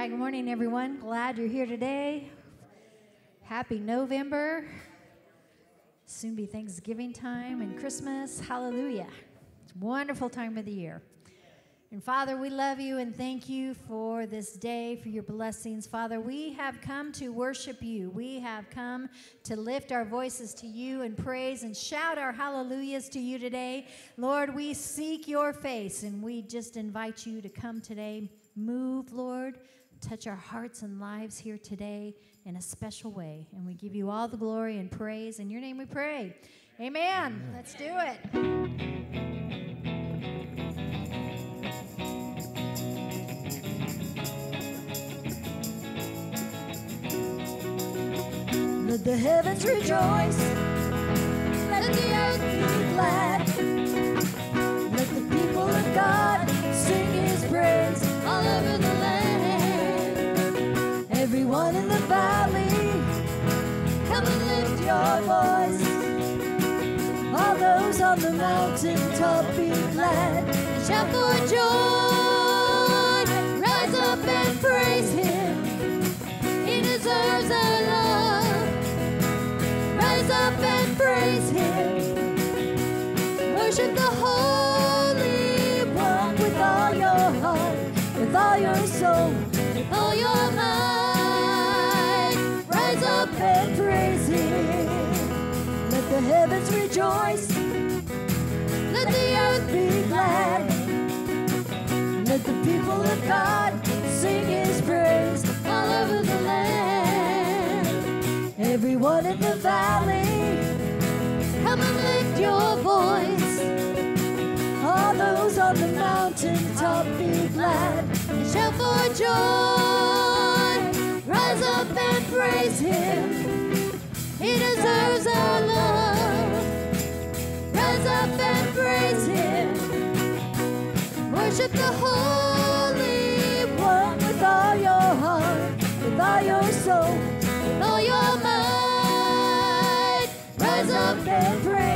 right, good morning, everyone. Glad you're here today. Happy November. Soon be Thanksgiving time and Christmas. Hallelujah. It's a wonderful time of the year. And Father, we love you and thank you for this day, for your blessings. Father, we have come to worship you. We have come to lift our voices to you and praise and shout our hallelujahs to you today. Lord, we seek your face and we just invite you to come today. Move, Lord touch our hearts and lives here today in a special way. And we give you all the glory and praise. In your name we pray. Amen. Amen. Let's do it. Let the heavens rejoice. Let the earth be glad. Let the people of God sing his praise all over on the mountain top, be glad. Shout for joy. Rise up and praise Him. He deserves our love. Rise up and praise Him. Worship the Holy One with all your heart, with all your soul, with all your mind Rise up and praise Him. Let the heavens rejoice. God sing His praise all over the land. Everyone in the valley, come and lift your voice. All those on the mountain top be glad and shout for joy. Rise up and praise Him. He deserves our love. Rise up and praise Him. Worship the One with all your heart, with all your soul, with all your might. Rise up and praise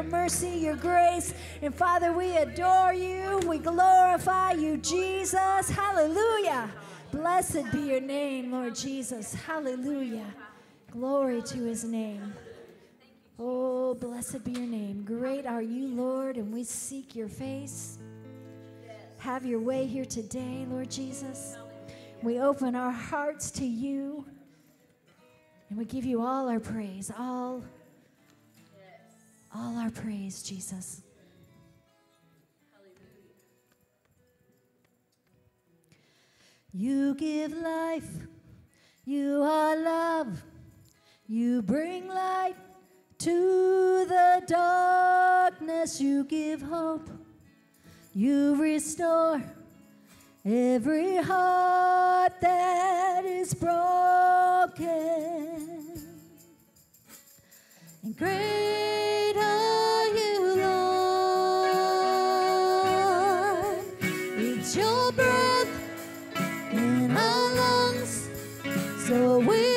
your mercy, your grace. And Father, we adore you. We glorify you, Jesus. Hallelujah. Blessed be your name, Lord Jesus. Hallelujah. Glory to his name. Oh, blessed be your name. Great are you, Lord, and we seek your face. Have your way here today, Lord Jesus. We open our hearts to you and we give you all our praise, all all our praise, Jesus. You give life, you are love, you bring light to the darkness, you give hope, you restore every heart that is broken and great are you, Lord. It's your breath in our lungs, so we.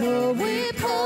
So we pull.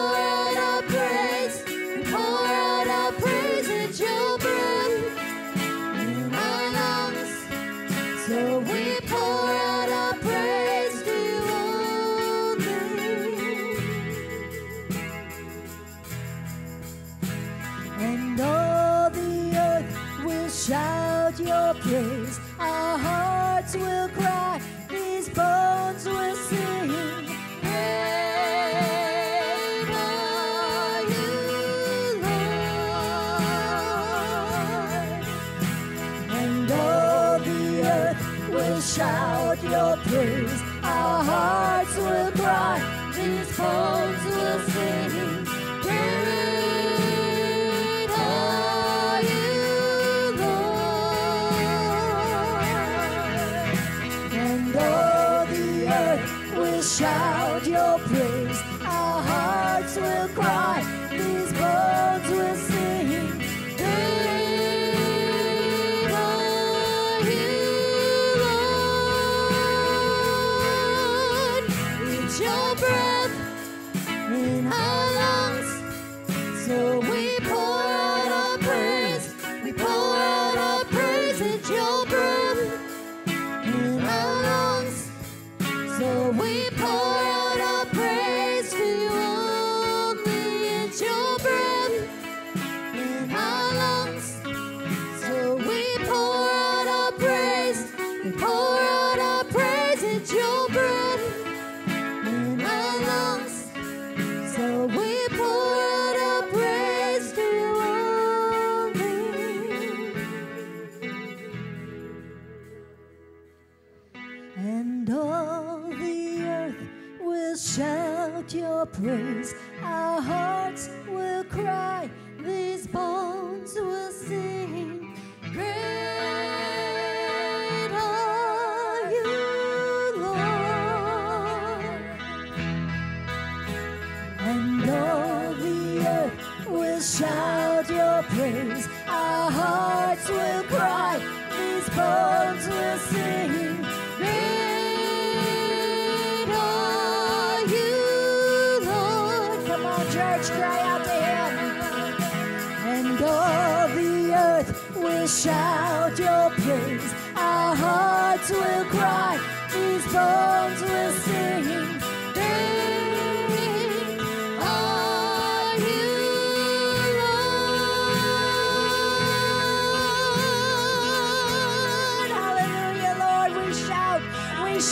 Praise. Our hearts will cry. These bones will sing.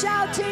Shout to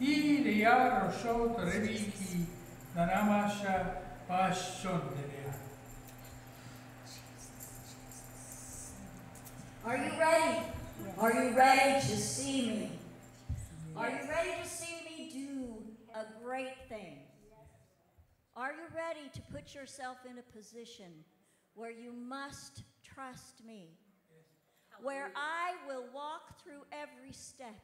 Hiria Rosho, Treviki, Nanamasha. Are you ready? Are you ready to see me? Are you ready to see me do a great thing? Are you ready to put yourself in a position where you must trust me? Where I will walk through every step,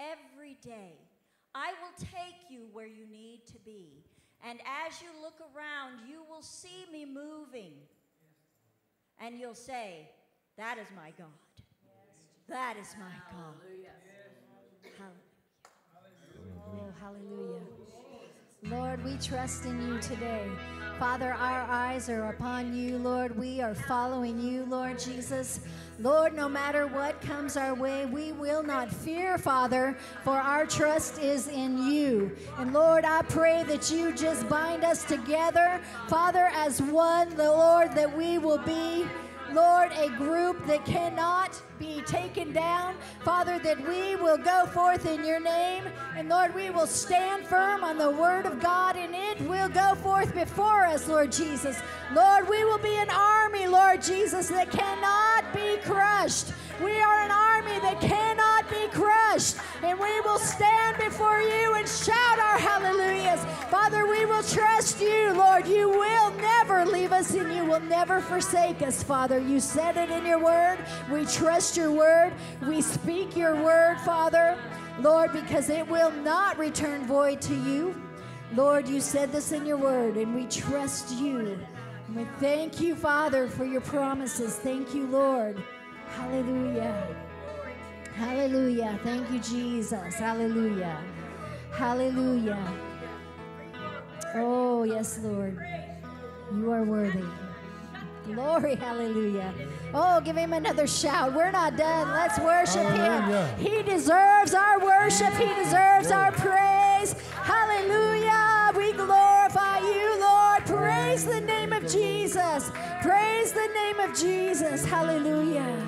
every day. I will take you where you need to be. And as you look around, you will see me moving. And you'll say, That is my God. That is my God. Hallelujah. Oh, hallelujah. Lord, we trust in you today. Father, our eyes are upon you, Lord. We are following you, Lord Jesus. Lord, no matter what comes our way, we will not fear, Father, for our trust is in you. And Lord, I pray that you just bind us together, Father, as one, the Lord, that we will be. Lord, a group that cannot be taken down. Father, that we will go forth in your name. And Lord, we will stand firm on the word of God, and it will go forth before us, Lord Jesus. Lord, we will be an army, Lord Jesus, that cannot be crushed. We are an army that cannot be crushed. And we will stand before you and shout our hallelujahs. Father, we will trust you, Lord. You will never leave us and you will never forsake us, Father. You said it in your word. We trust your word. We speak your word, Father, Lord, because it will not return void to you. Lord, you said this in your word, and we trust you. We thank you, Father, for your promises. Thank you, Lord. Hallelujah. Hallelujah. Thank you, Jesus. Hallelujah. Hallelujah. Oh, yes, Lord. You are worthy. Glory, hallelujah. Oh, give him another shout. We're not done. Let's worship Hallelujah. him. He deserves our worship, he deserves our praise. Hallelujah. We glorify you, Lord. Praise the name of Jesus. Praise the name of Jesus. Hallelujah.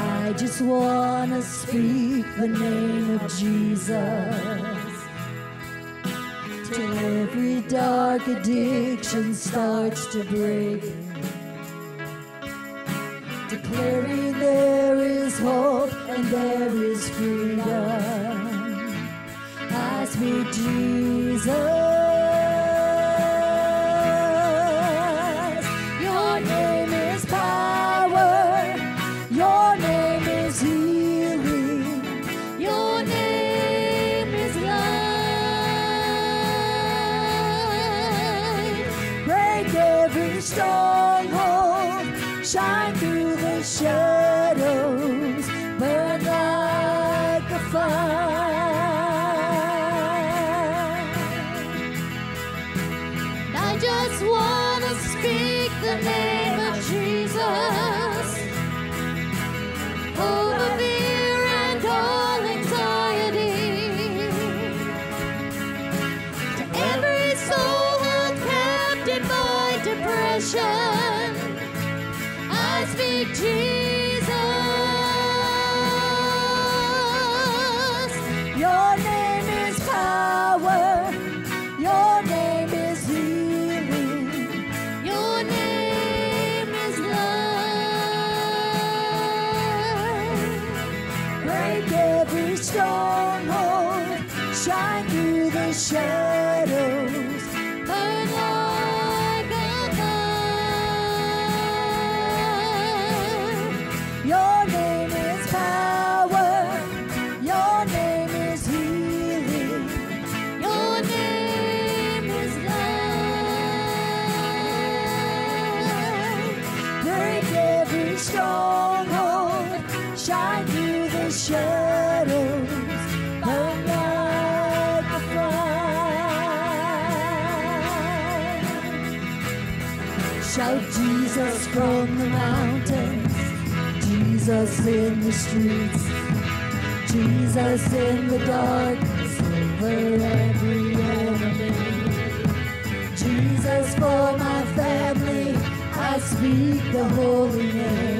I just want to speak the name of Jesus till every dark addiction starts to break. Declaring there is hope and there is freedom. I speak Jesus. Jesus. Jesus in the streets, Jesus in the dark, over every enemy. Jesus for my family, I speak the holy name.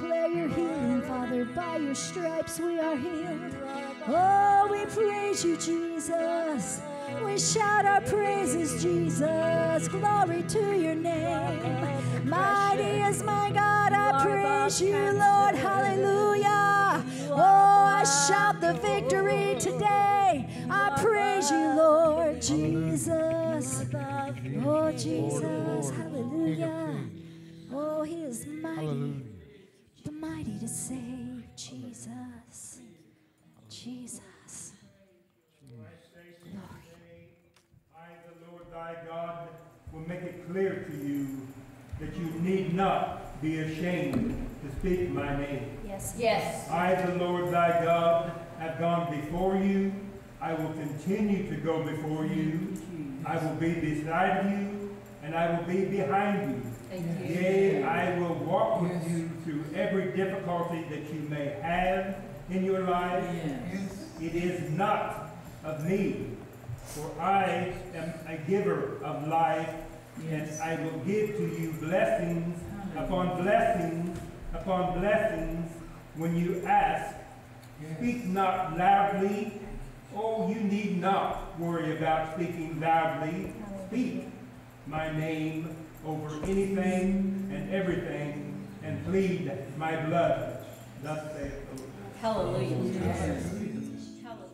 declare your healing, Father. By your stripes we are healed. Oh, we praise you, Jesus. We shout our praises, Jesus. Glory to your name. Mighty is my God. I praise you, Lord. Hallelujah. Oh, I shout the victory today. I praise you, Lord Jesus. Oh, Jesus. Hallelujah. Oh, he is mighty. Hallelujah. Mighty to save. Jesus. Jesus. I, the Lord thy God, will make it clear to you that you need not be ashamed to speak my name. Yes. Yes. I, the Lord thy God, have gone before you. I will continue to go before you. I will be beside you, and I will be behind you. Yea, I will walk with you through every difficulty that you may have in your life. It is not of me, for I am a giver of life, and I will give to you blessings upon blessings upon blessings when you ask. Speak not loudly. Oh, you need not worry about speaking loudly. Speak my name over anything and everything, and plead my blood. Thus saith the Lord. Hallelujah. Jesus. Hallelujah.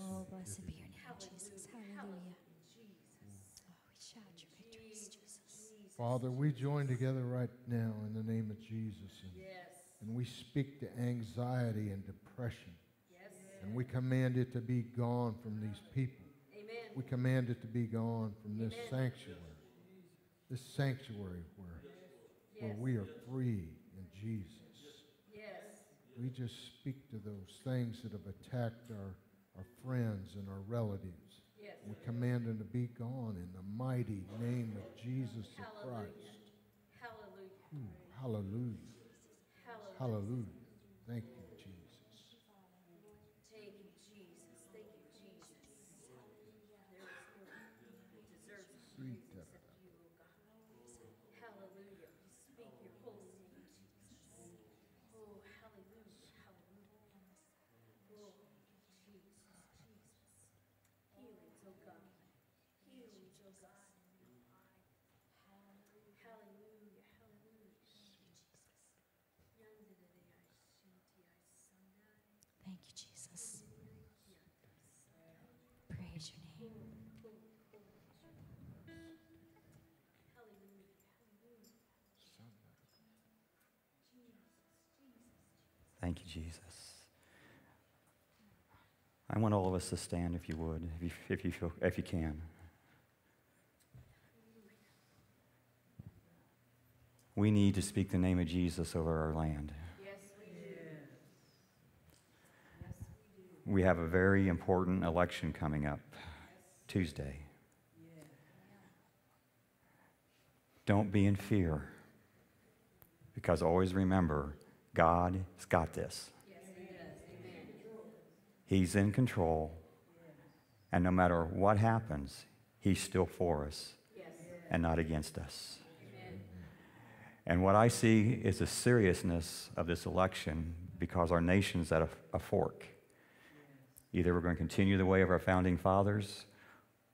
Oh, blessed be your name, Jesus. Hallelujah. Oh, we shout your victories, Jesus. Father, we join together right now in the name of Jesus. And, and we speak to anxiety and depression. And we command it to be gone from these people. We command it to be gone from this sanctuary. This sanctuary where, where we are free in Jesus. We just speak to those things that have attacked our, our friends and our relatives. We command them to be gone in the mighty name of Jesus the Christ. Ooh, hallelujah. Hallelujah. Thank you, you, Jesus. Praise your name. Thank you, Jesus. I want all of us to stand, if you would, if you, if you, feel, if you can. We need to speak the name of Jesus over our land. We have a very important election coming up Tuesday. Don't be in fear, because always remember God's got this. He's in control, and no matter what happens, He's still for us and not against us. And what I see is the seriousness of this election because our nation's at a, a fork. Either we're going to continue the way of our founding fathers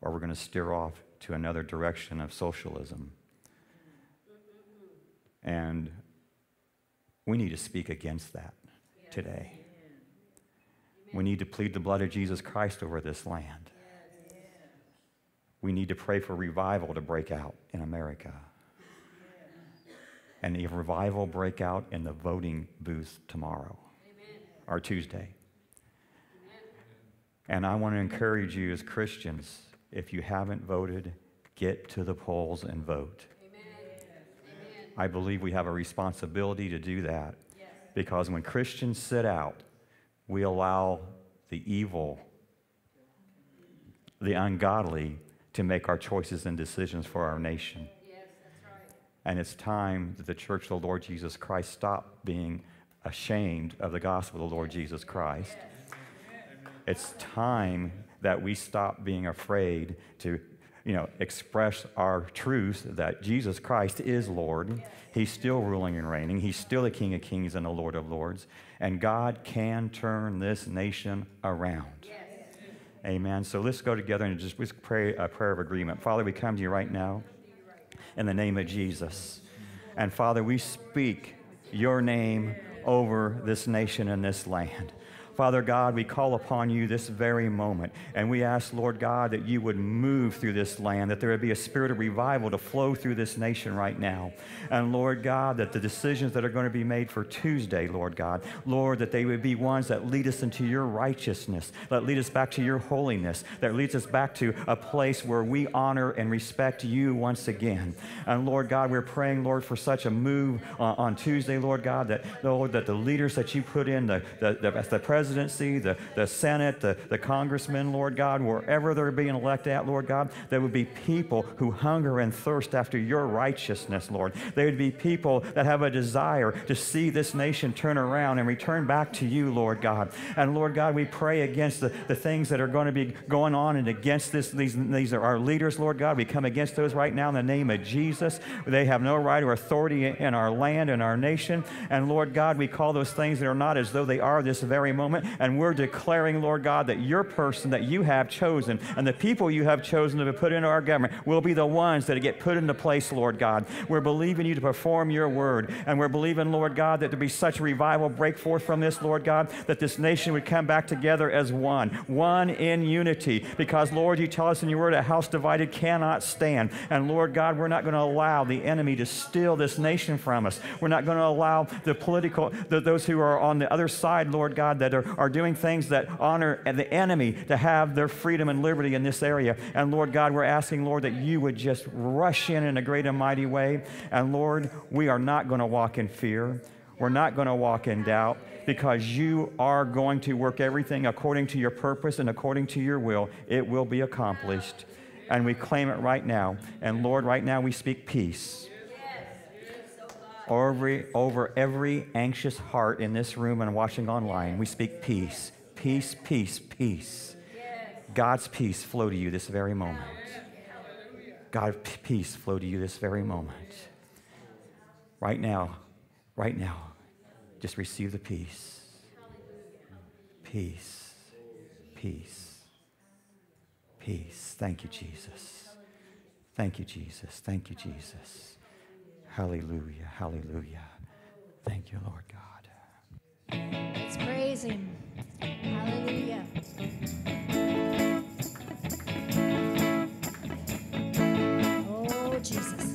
or we're going to steer off to another direction of socialism. And we need to speak against that today. We need to plead the blood of Jesus Christ over this land. We need to pray for revival to break out in America. And the revival break out in the voting booth tomorrow or Tuesday. And I want to encourage you as Christians, if you haven't voted, get to the polls and vote. I believe we have a responsibility to do that because when Christians sit out, we allow the evil, the ungodly, to make our choices and decisions for our nation. And it's time that the church of the Lord Jesus Christ stop being ashamed of the gospel of the Lord Jesus Christ. It's time that we stop being afraid to, you know, express our truth that Jesus Christ is Lord. He's still ruling and reigning. He's still the King of Kings and the Lord of Lords. And God can turn this nation around. Amen. So let's go together and just let's pray a prayer of agreement. Father, we come to you right now in the name of Jesus. And Father, we speak your name over this nation and this land. Father God, we call upon you this very moment, and we ask, Lord God, that you would move through this land, that there would be a spirit of revival to flow through this nation right now. And Lord God, that the decisions that are going to be made for Tuesday, Lord God, Lord, that they would be ones that lead us into your righteousness, that lead us back to your holiness, that leads us back to a place where we honor and respect you once again. And Lord God, we're praying, Lord, for such a move on, on Tuesday, Lord God, that, Lord, that the leaders that you put in, the, the, the, the president, presidency, the, the Senate, the, the congressmen, Lord God, wherever they're being elected at, Lord God, there would be people who hunger and thirst after your righteousness, Lord. There would be people that have a desire to see this nation turn around and return back to you, Lord God. And Lord God, we pray against the, the things that are going to be going on and against this. These, these are our leaders, Lord God. We come against those right now in the name of Jesus. They have no right or authority in our land and our nation. And Lord God, we call those things that are not as though they are this very moment moment, and we're declaring, Lord God, that your person that you have chosen and the people you have chosen to be put into our government will be the ones that get put into place, Lord God. We're believing you to perform your word, and we're believing, Lord God, that there be such revival break forth from this, Lord God, that this nation would come back together as one, one in unity. Because, Lord, you tell us in your word, a house divided cannot stand. And, Lord God, we're not going to allow the enemy to steal this nation from us. We're not going to allow the political, the, those who are on the other side, Lord God, that are, are doing things that honor the enemy to have their freedom and liberty in this area. And Lord God, we're asking, Lord, that you would just rush in in a great and mighty way. And Lord, we are not going to walk in fear. We're not going to walk in doubt because you are going to work everything according to your purpose and according to your will. It will be accomplished. And we claim it right now. And Lord, right now we speak peace over, over every anxious heart in this room and watching online. We speak peace, peace, peace, peace. God's peace flow to you this very moment. God's peace flow to you this very moment. Right now, right now, just receive the peace. Peace, peace, peace. Thank you, Jesus. Thank you, Jesus. Thank you, Jesus. Hallelujah. Hallelujah. Thank you, Lord God. Let's praise Him. Hallelujah. Oh, Jesus.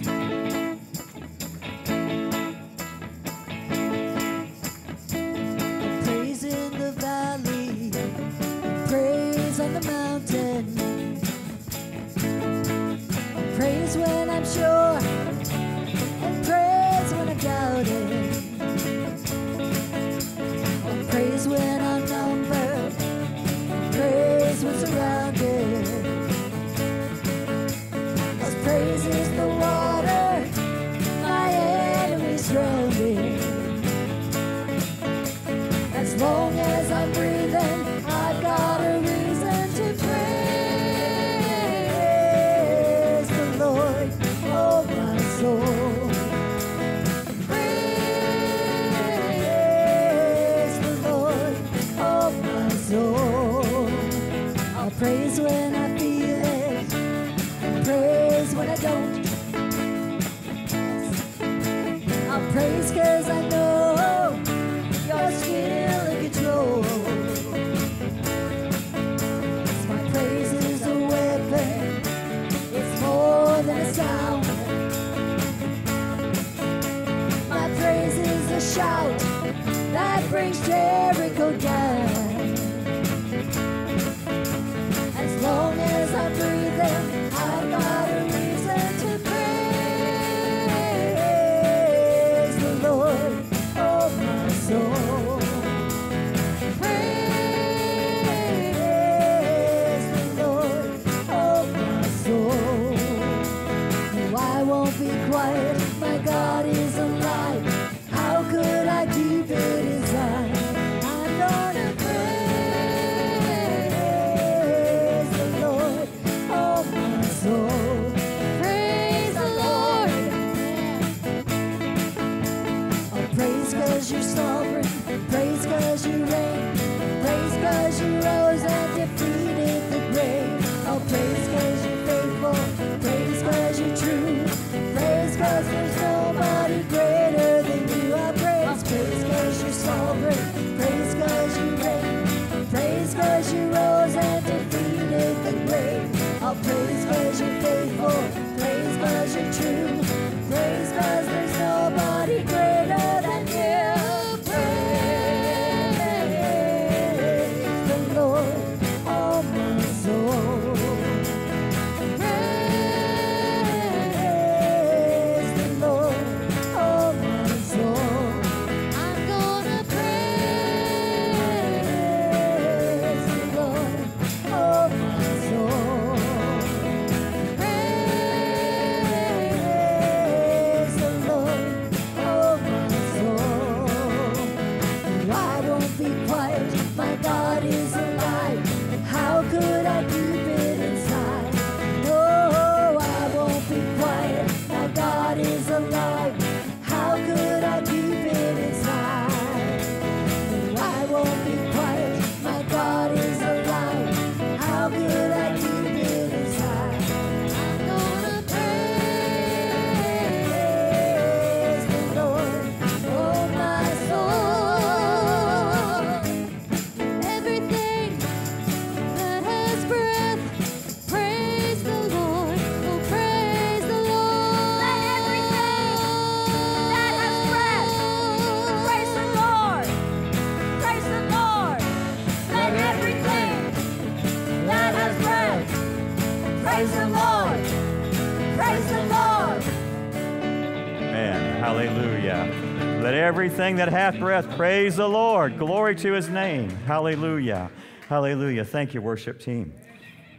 That hath breath praise the Lord. Glory to his name. Hallelujah. Hallelujah. Thank you, worship team.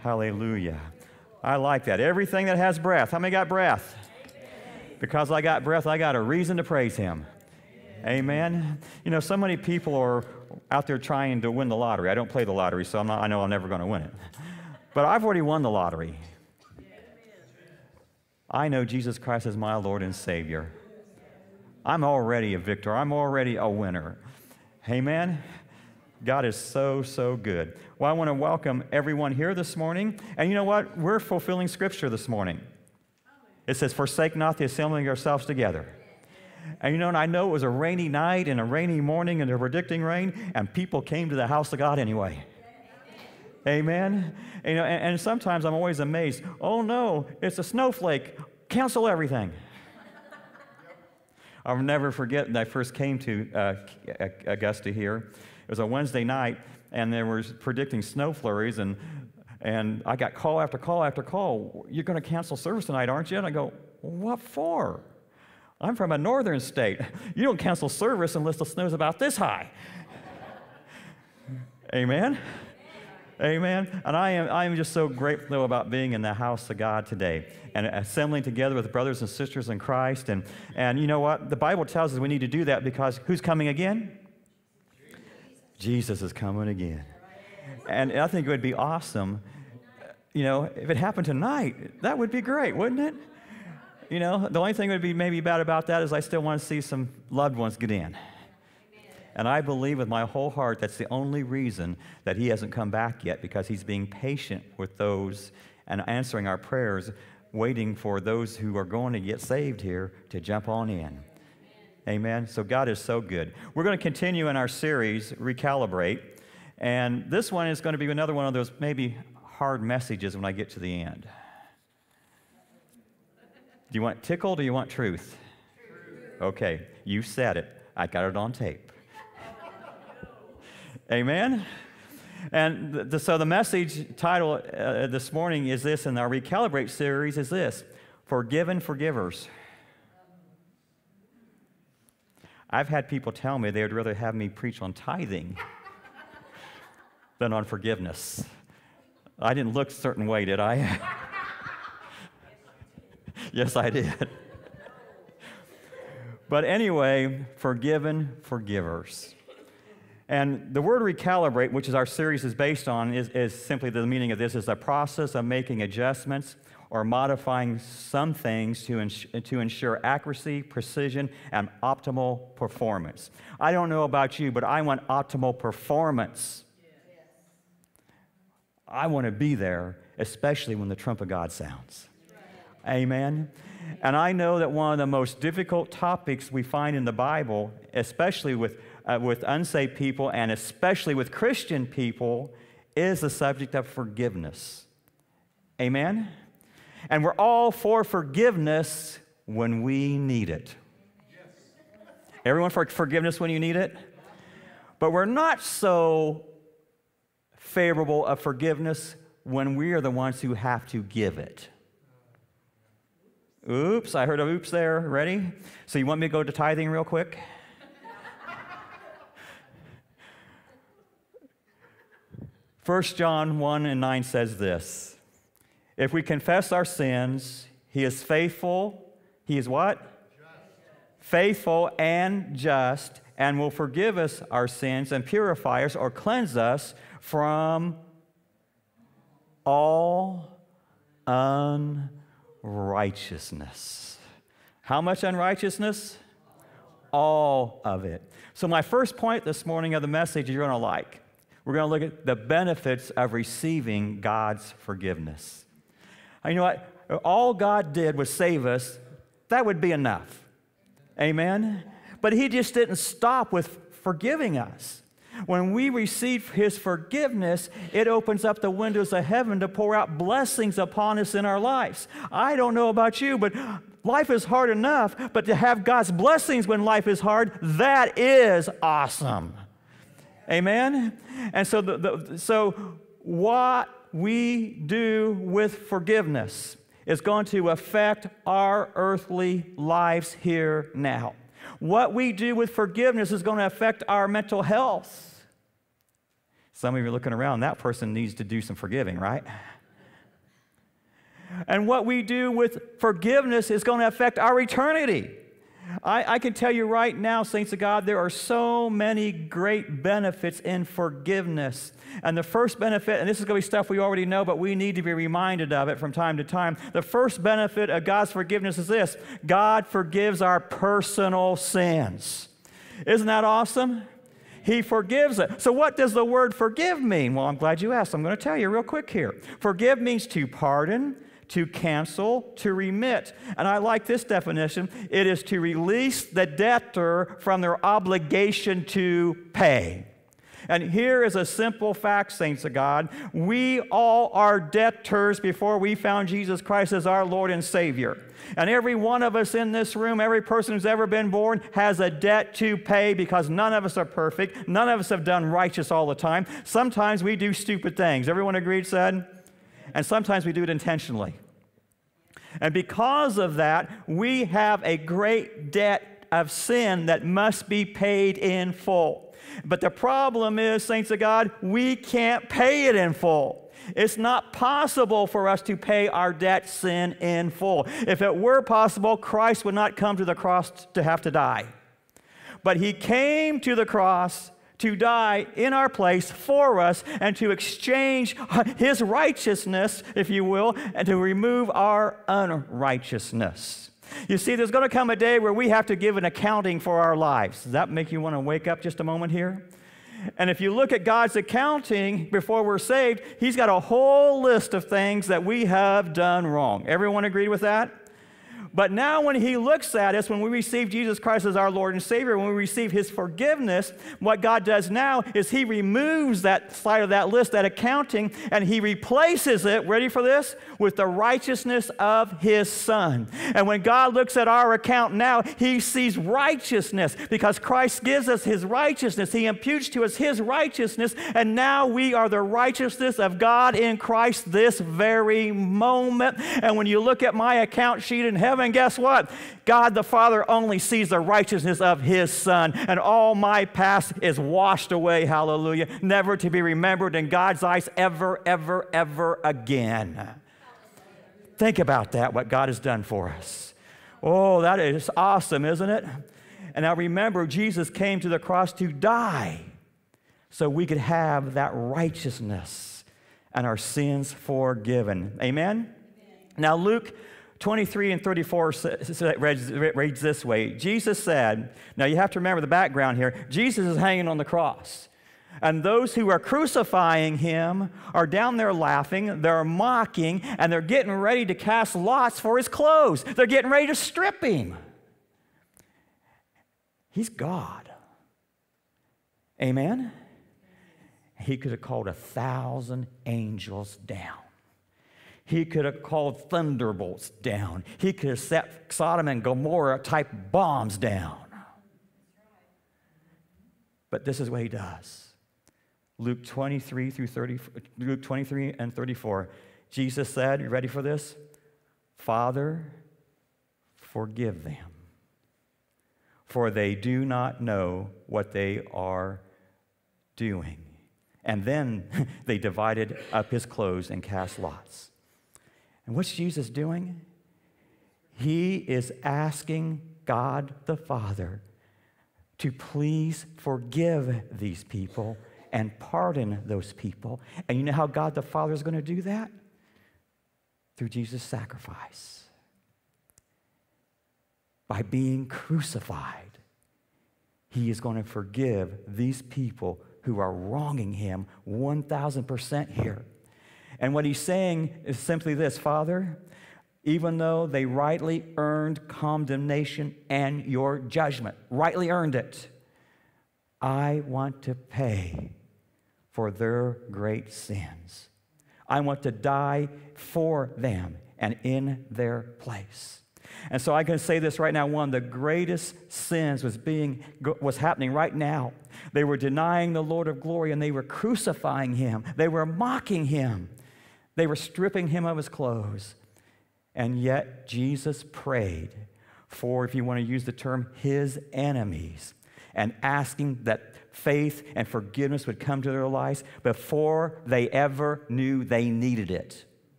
Hallelujah. I like that. Everything that has breath. How many got breath? Because I got breath, I got a reason to praise him. Amen. You know, so many people are out there trying to win the lottery. I don't play the lottery, so not, i know I'm never going to win it. But I've already won the lottery. I know Jesus Christ is my Lord and Savior. I'm already a victor. I'm already a winner. Amen. God is so, so good. Well, I want to welcome everyone here this morning. And you know what? We're fulfilling Scripture this morning. It says, Forsake not the assembling yourselves together. And you know, and I know it was a rainy night and a rainy morning and they're predicting rain, and people came to the house of God anyway. Amen. And, you know, and, and sometimes I'm always amazed. Oh no, it's a snowflake. Cancel everything. I'll never forget when I first came to uh, Augusta here. It was a Wednesday night, and they were predicting snow flurries, and, and I got call after call after call. You're going to cancel service tonight, aren't you? And I go, What for? I'm from a northern state. You don't cancel service unless the snow's about this high. Amen. Amen. And I am, I am just so grateful about being in the house of God today and assembling together with brothers and sisters in Christ. And, and you know what? The Bible tells us we need to do that because who's coming again? Jesus is coming again. And I think it would be awesome, you know, if it happened tonight, that would be great, wouldn't it? You know, the only thing that would be maybe bad about that is I still want to see some loved ones get in. And I believe with my whole heart that's the only reason that he hasn't come back yet because he's being patient with those and answering our prayers, waiting for those who are going to get saved here to jump on in. Amen. So God is so good. We're going to continue in our series, Recalibrate. And this one is going to be another one of those maybe hard messages when I get to the end. Do you want tickle? Do you want truth? truth? Okay, you said it. I got it on tape. Amen? And the, so the message title uh, this morning is this in our Recalibrate series is this Forgiven Forgivers. I've had people tell me they would rather have me preach on tithing than on forgiveness. I didn't look a certain way, did I? yes, I did. but anyway, forgiven forgivers. And the word recalibrate, which is our series is based on, is, is simply the meaning of this is a process of making adjustments or modifying some things to, ins- to ensure accuracy, precision, and optimal performance. I don't know about you, but I want optimal performance. I want to be there, especially when the trump of God sounds. Amen. And I know that one of the most difficult topics we find in the Bible, especially with, uh, with unsaved people and especially with Christian people, is the subject of forgiveness. Amen? And we're all for forgiveness when we need it. Everyone for forgiveness when you need it? But we're not so favorable of forgiveness when we are the ones who have to give it. Oops, I heard a oops there. Ready? So you want me to go to tithing real quick? First John 1 and 9 says this if we confess our sins, He is faithful. He is what? Faithful and just, and will forgive us our sins and purify us or cleanse us from all unrighteousness. How much unrighteousness? All of it. So, my first point this morning of the message you're going to like. We're going to look at the benefits of receiving God's forgiveness. You know what? All God did was save us. That would be enough. Amen? But He just didn't stop with forgiving us. When we receive His forgiveness, it opens up the windows of heaven to pour out blessings upon us in our lives. I don't know about you, but life is hard enough, but to have God's blessings when life is hard, that is awesome. Amen? And so, the, the, so what we do with forgiveness is going to affect our earthly lives here now. What we do with forgiveness is going to affect our mental health. Some of you are looking around, that person needs to do some forgiving, right? And what we do with forgiveness is going to affect our eternity. I, I, can tell you right now, saints of God, there are so many great benefits in forgiveness. And the first benefit, and this is going to be stuff we already know, but we need to be reminded of it from time to time. The first benefit of God's forgiveness is this God forgives our personal sins. Isn't that awesome? He forgives it. So, what does the word forgive mean? Well, I'm glad you asked. I'm going to tell you real quick here. Forgive means to pardon, to cancel, to remit. And I like this definition it is to release the debtor from their obligation to pay. And here is a simple fact, saints of God. We all are debtors before we found Jesus Christ as our Lord and Savior. And every one of us in this room, every person who's ever been born, has a debt to pay because none of us are perfect. None of us have done righteous all the time. Sometimes we do stupid things. Everyone agreed, said? And sometimes we do it intentionally. And because of that, we have a great debt of sin that must be paid in full. But the problem is, saints of God, we can't pay it in full. It's not possible for us to pay our debt sin in full. If it were possible, Christ would not come to the cross to have to die. But he came to the cross to die in our place for us and to exchange his righteousness, if you will, and to remove our unrighteousness. You see, there's going to come a day where we have to give an accounting for our lives. Does that make you want to wake up just a moment here? And if you look at God's accounting before we're saved, He's got a whole list of things that we have done wrong. Everyone agree with that? But now, when He looks at us, when we receive Jesus Christ as our Lord and Savior, when we receive His forgiveness, what God does now is He removes that side of that list, that accounting, and He replaces it, ready for this, with the righteousness of His Son. And when God looks at our account now, He sees righteousness because Christ gives us His righteousness. He imputes to us His righteousness, and now we are the righteousness of God in Christ this very moment. And when you look at my account sheet in heaven, and guess what? God the Father only sees the righteousness of His Son, and all my past is washed away, hallelujah, never to be remembered in God's eyes ever, ever, ever again. Think about that, what God has done for us. Oh, that is awesome, isn't it? And now remember, Jesus came to the cross to die so we could have that righteousness and our sins forgiven. Amen? Amen. Now, Luke 23 and 34 reads this way Jesus said, Now you have to remember the background here. Jesus is hanging on the cross. And those who are crucifying him are down there laughing, they're mocking, and they're getting ready to cast lots for his clothes. They're getting ready to strip him. He's God. Amen? He could have called a thousand angels down. He could have called thunderbolts down. He could have set Sodom and Gomorrah type bombs down. But this is what he does. Luke 23 through 30, Luke 23 and 34. Jesus said, You ready for this? Father, forgive them, for they do not know what they are doing. And then they divided up his clothes and cast lots. And what's Jesus doing? He is asking God the Father to please forgive these people and pardon those people. And you know how God the Father is going to do that? Through Jesus' sacrifice. By being crucified, He is going to forgive these people who are wronging Him 1,000% here. And what he's saying is simply this Father, even though they rightly earned condemnation and your judgment, rightly earned it, I want to pay for their great sins. I want to die for them and in their place. And so I can say this right now one the greatest sins was being was happening right now They were denying the Lord of glory and they were crucifying him. They were mocking him. They were stripping him of his clothes. And yet Jesus prayed for, if you want to use the term, his enemies and asking that faith and forgiveness would come to their lives before they ever knew they needed it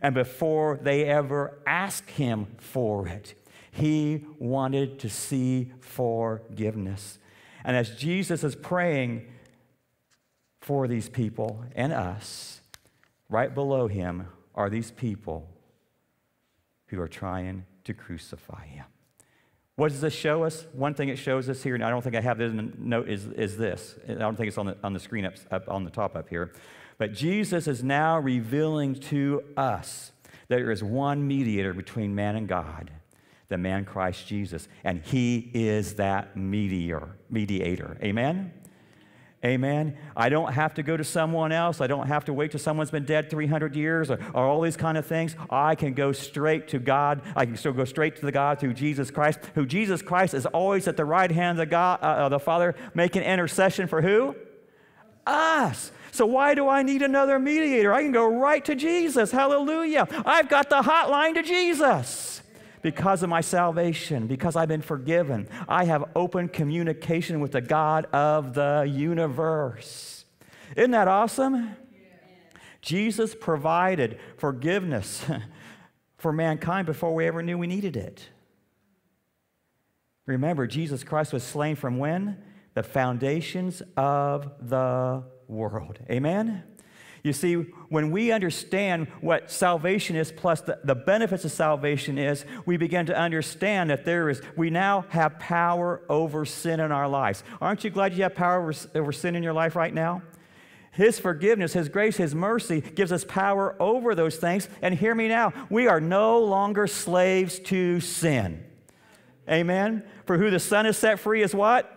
and before they ever asked him for it. He wanted to see forgiveness. And as Jesus is praying for these people and us, right below him are these people who are trying to crucify him. What does this show us? One thing it shows us here, and I don't think I have this note, is, is this. I don't think it's on the, on the screen up, up on the top up here. But Jesus is now revealing to us that there is one mediator between man and God, the man Christ Jesus, and he is that mediator. Mediator. Amen. Amen. I don't have to go to someone else. I don't have to wait till someone's been dead 300 years or, or, all these kind of things. I can go straight to God. I can still go straight to the God through Jesus Christ, who Jesus Christ is always at the right hand of God, uh, the Father, making intercession for who? Us. So why do I need another mediator? I can go right to Jesus. Hallelujah. I've got the hotline to Jesus because of my salvation, because I've been forgiven. I have open communication with the God of the universe. Isn't that awesome? Jesus provided forgiveness for mankind before we ever knew we needed it. Remember, Jesus Christ was slain from when? The foundations of the world. Amen? You see, when we understand what salvation is, plus the, the benefits of salvation is, we begin to understand that there is, we now have power over sin in our lives. Aren't you glad you have power over, over sin in your life right now? His forgiveness, His grace, His mercy gives us power over those things. And hear me now, we are no longer slaves to sin. Amen? For who the Son has set free is what?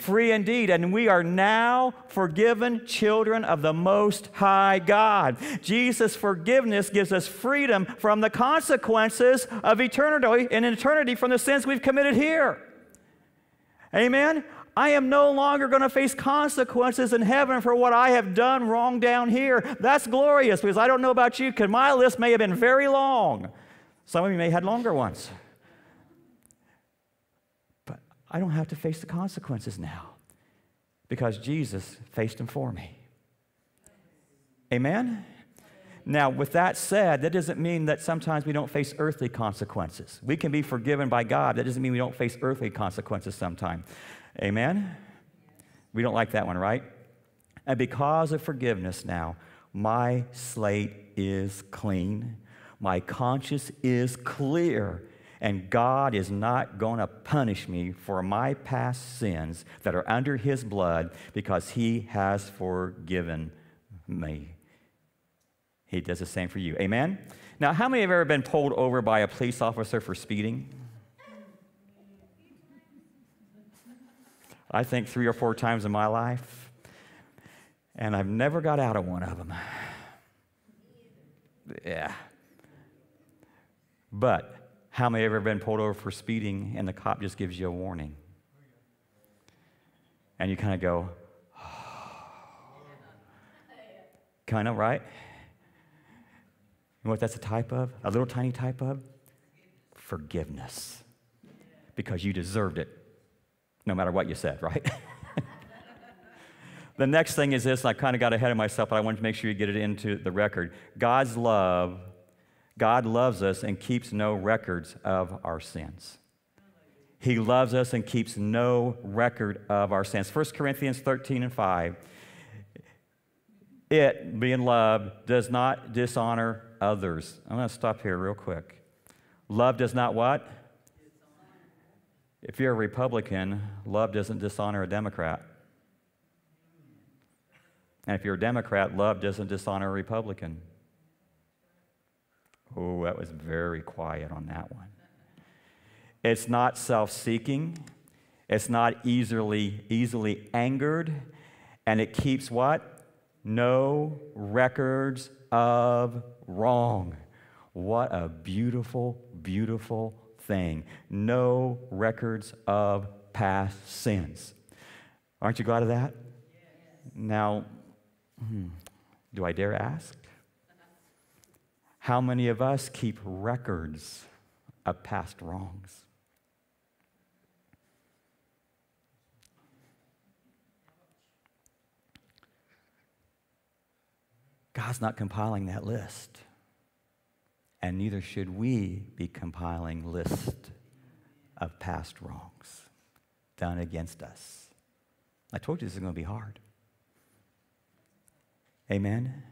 Free indeed, and we are now forgiven children of the Most High God. Jesus' forgiveness gives us freedom from the consequences of eternity in eternity from the sins we've committed here. Amen. I am no longer going to face consequences in heaven for what I have done wrong down here. That's glorious because I don't know about you, because my list may have been very long. Some of you may have had longer ones. I don't have to face the consequences now because Jesus faced them for me. Amen? Now, with that said, that doesn't mean that sometimes we don't face earthly consequences. We can be forgiven by God. That doesn't mean we don't face earthly consequences sometimes. Amen? We don't like that one, right? And because of forgiveness now, my slate is clean. My conscience is clear and God is not going to punish me for my past sins that are under His blood because He has forgiven me. He does the same for you. Amen? Now, how many have ever been pulled over by a police officer for speeding? I think three or four times in my life, and I've never got out of one of them. Yeah. But how many have ever been pulled over for speeding and the cop just gives you a warning? And you kind of go, oh. kind of, right? You know what that's a type of? A little tiny type of? Forgiveness. Because you deserved it, no matter what you said, right? the next thing is this, I kind of got ahead of myself, but I wanted to make sure you get it into the record. God's love God loves us and keeps no records of our sins. He loves us and keeps no record of our sins. 1 Corinthians 13 and 5. It, being love, does not dishonor others. I'm going to stop here real quick. Love does not what? If you're a Republican, love doesn't dishonor a Democrat. And if you're a Democrat, love doesn't dishonor a Republican. Oh, that was very quiet on that one. It's not self seeking, it's not easily, easily angered, and it keeps what? No records of wrong. What a beautiful, beautiful thing. No records of past sins. Aren't you glad of that? Now, hmm, do I dare ask? How many of us keep records of past wrongs? God's not compiling that list. And neither should we be compiling list of past wrongs done against us. I told you this is going to be hard. Amen.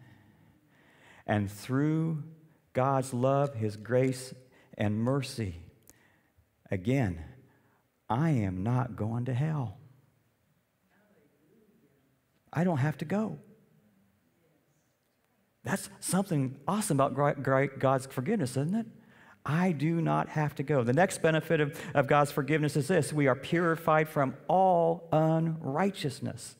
And through God's love, His grace, and mercy, again, I am not going to hell. I don't have to go. That's something awesome about God's forgiveness, isn't it? I do not have to go. The next benefit of, of God's forgiveness is this we are purified from all unrighteousness.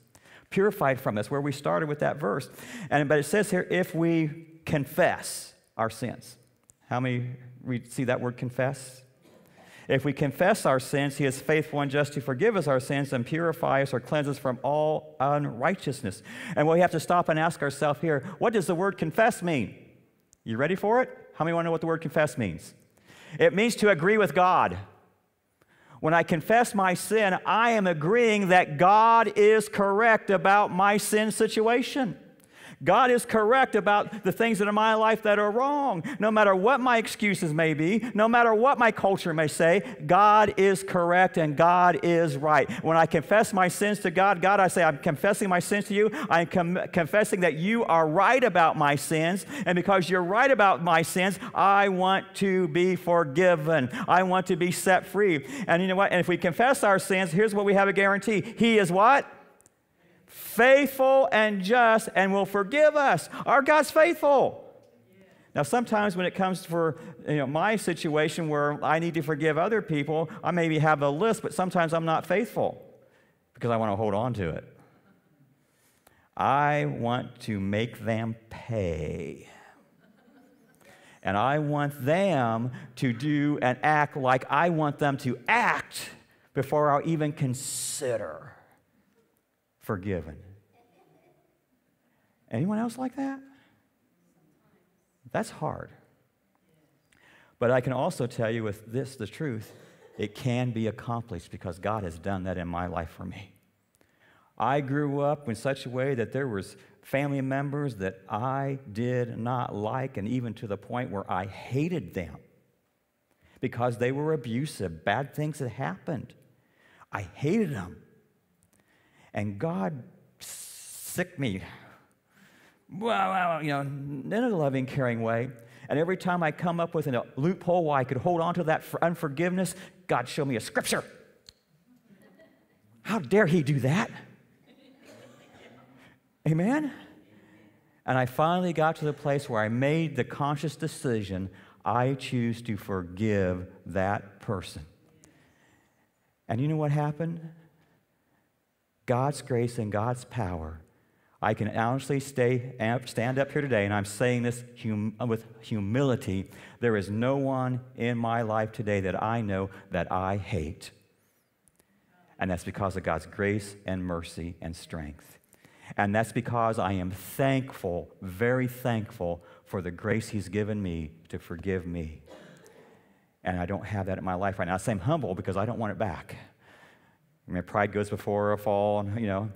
Purified from us, where we started with that verse. And, but it says here, if we confess our sins. How many we see that word confess? If we confess our sins, he is faithful and just to forgive us our sins and purify us or cleanse us from all unrighteousness. And we have to stop and ask ourselves here what does the word confess mean? You ready for it? How many want to know what the word confess means? It means to agree with God. When I confess my sin, I am agreeing that God is correct about my sin situation. God is correct about the things that in my life that are wrong. No matter what my excuses may be, no matter what my culture may say, God is correct and God is right. When I confess my sins to God, God, I say, I'm confessing my sins to you. I'm com- confessing that you are right about my sins. And because you're right about my sins, I want to be forgiven. I want to be set free. And you know what? And if we confess our sins, here's what we have a guarantee He is what? Faithful and just and will forgive us. Our God's faithful. Now, sometimes when it comes for you know, my situation where I need to forgive other people, I maybe have a list, but sometimes I'm not faithful because I want to hold on to it. I want to make them pay. And I want them to do and act like I want them to act before I'll even consider forgiven. Anyone else like that? That's hard. But I can also tell you with this, the truth, it can be accomplished because God has done that in my life for me. I grew up in such a way that there was family members that I did not like and even to the point where I hated them because they were abusive, bad things had happened. I hated them. And God sick me, well, you know, in a loving, caring way. And every time I come up with a loophole where I could hold on to that for unforgiveness, God showed me a scripture. How dare he do that? Amen? And I finally got to the place where I made the conscious decision I choose to forgive that person. And you know what happened? God's grace and God's power, I can honestly stay, stand up here today, and I'm saying this hum, with humility. There is no one in my life today that I know that I hate. And that's because of God's grace and mercy and strength. And that's because I am thankful, very thankful for the grace He's given me to forgive me. And I don't have that in my life right now. I say I'm humble because I don't want it back. I mean, pride goes before a fall, and, you know.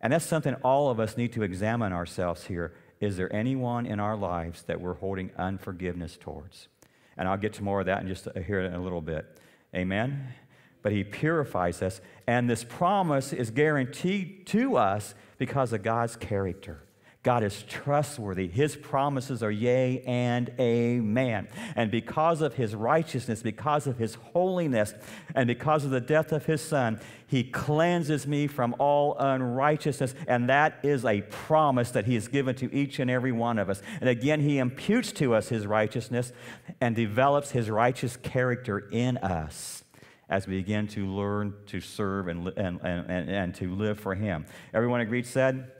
And that's something all of us need to examine ourselves here. Is there anyone in our lives that we're holding unforgiveness towards? And I'll get to more of that in just here in a little bit. Amen? But he purifies us. And this promise is guaranteed to us because of God's character. God is trustworthy. His promises are yea and amen. And because of his righteousness, because of his holiness, and because of the death of his son, he cleanses me from all unrighteousness. And that is a promise that he has given to each and every one of us. And again, he imputes to us his righteousness and develops his righteous character in us as we begin to learn to serve and, and, and, and, to live for him. Everyone agreed, said?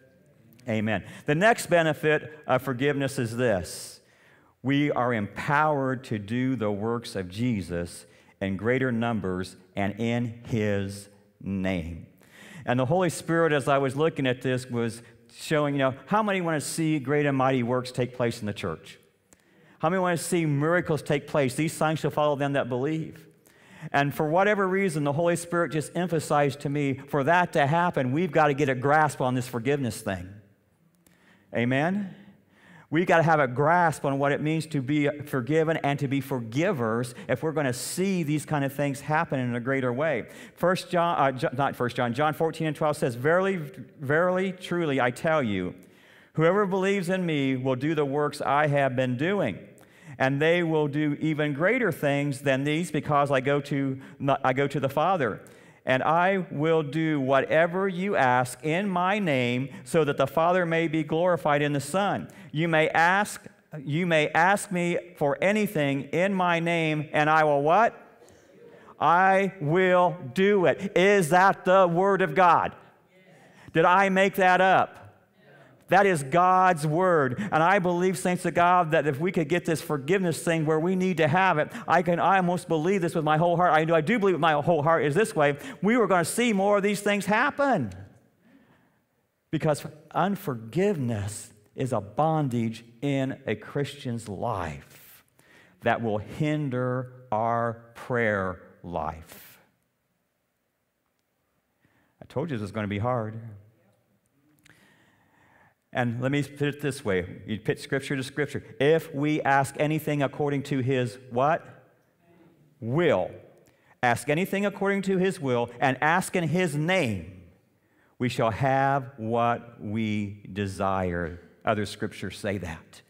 Amen. The next benefit of forgiveness is this we are empowered to do the works of Jesus in greater numbers and in his name. And the Holy Spirit, as I was looking at this, was showing, you know, how many want to see great and mighty works take place in the church? How many want to see miracles take place? These signs shall follow them that believe. And for whatever reason, the Holy Spirit just emphasized to me for that to happen, we've got to get a grasp on this forgiveness thing. Amen? We've got to have a grasp on what it means to be forgiven and to be forgivers if we're going to see these kind of things happen in a greater way. First John, uh, not First John, John 14 and 12 says, Verily, verily, truly, I tell you, whoever believes in me will do the works I have been doing. And they will do even greater things than these because I go to, I go to the Father and I will do whatever you ask in my name so that the Father may be glorified in the Son. You may ask you may ask me for anything in my name and I will what? I will do it. Is that the word of God? Did I make that up? That is God's word. And I believe, saints of God, that if we could get this forgiveness thing where we need to have it, I can I almost believe this with my whole heart. I do, I do believe with my whole heart is this way. We were going to see more of these things happen. Because unforgiveness is a bondage in a Christian's life that will hinder our prayer life. I told you this was going to be hard. And let me put it this way you put scripture to scripture. If we ask anything according to his what? Will. Ask anything according to his will and ask in his name, we shall have what we desire. Other scriptures say that.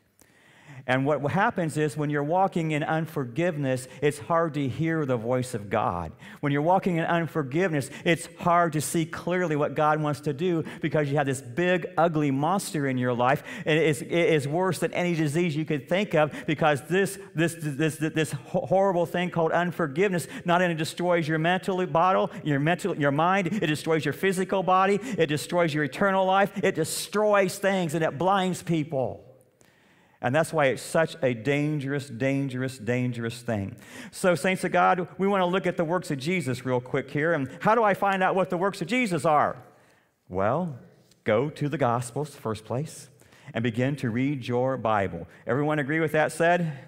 And what happens is when you're walking in unforgiveness, it's hard to hear the voice of God. When you're walking in unforgiveness, it's hard to see clearly what God wants to do because you have this big, ugly monster in your life. And it is, it is worse than any disease you could think of because this, this, this, this, this horrible thing called unforgiveness not only destroys your mental body, your, mental, your mind, it destroys your physical body, it destroys your eternal life, it destroys things and it blinds people. And that's why it's such a dangerous, dangerous, dangerous thing. So, saints of God, we want to look at the works of Jesus real quick here. And how do I find out what the works of Jesus are? Well, go to the Gospels, first place, and begin to read your Bible. Everyone agree with that said?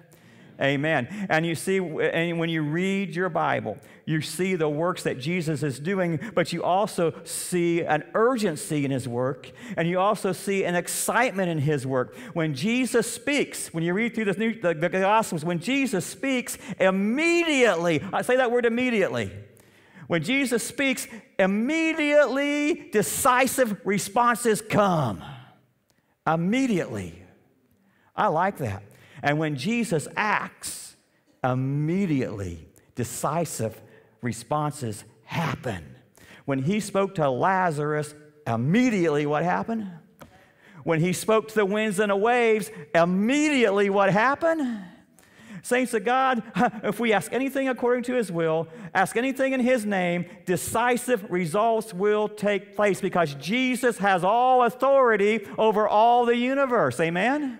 Amen. And you see, and when you read your Bible, you see the works that Jesus is doing, but you also see an urgency in his work, and you also see an excitement in his work. When Jesus speaks, when you read through the, New, the, the Gospels, when Jesus speaks, immediately, I say that word immediately. When Jesus speaks, immediately decisive responses come. Immediately. I like that. And when Jesus acts, immediately decisive responses happen. When he spoke to Lazarus, immediately what happened? When he spoke to the winds and the waves, immediately what happened? Saints of God, if we ask anything according to his will, ask anything in his name, decisive results will take place because Jesus has all authority over all the universe. Amen?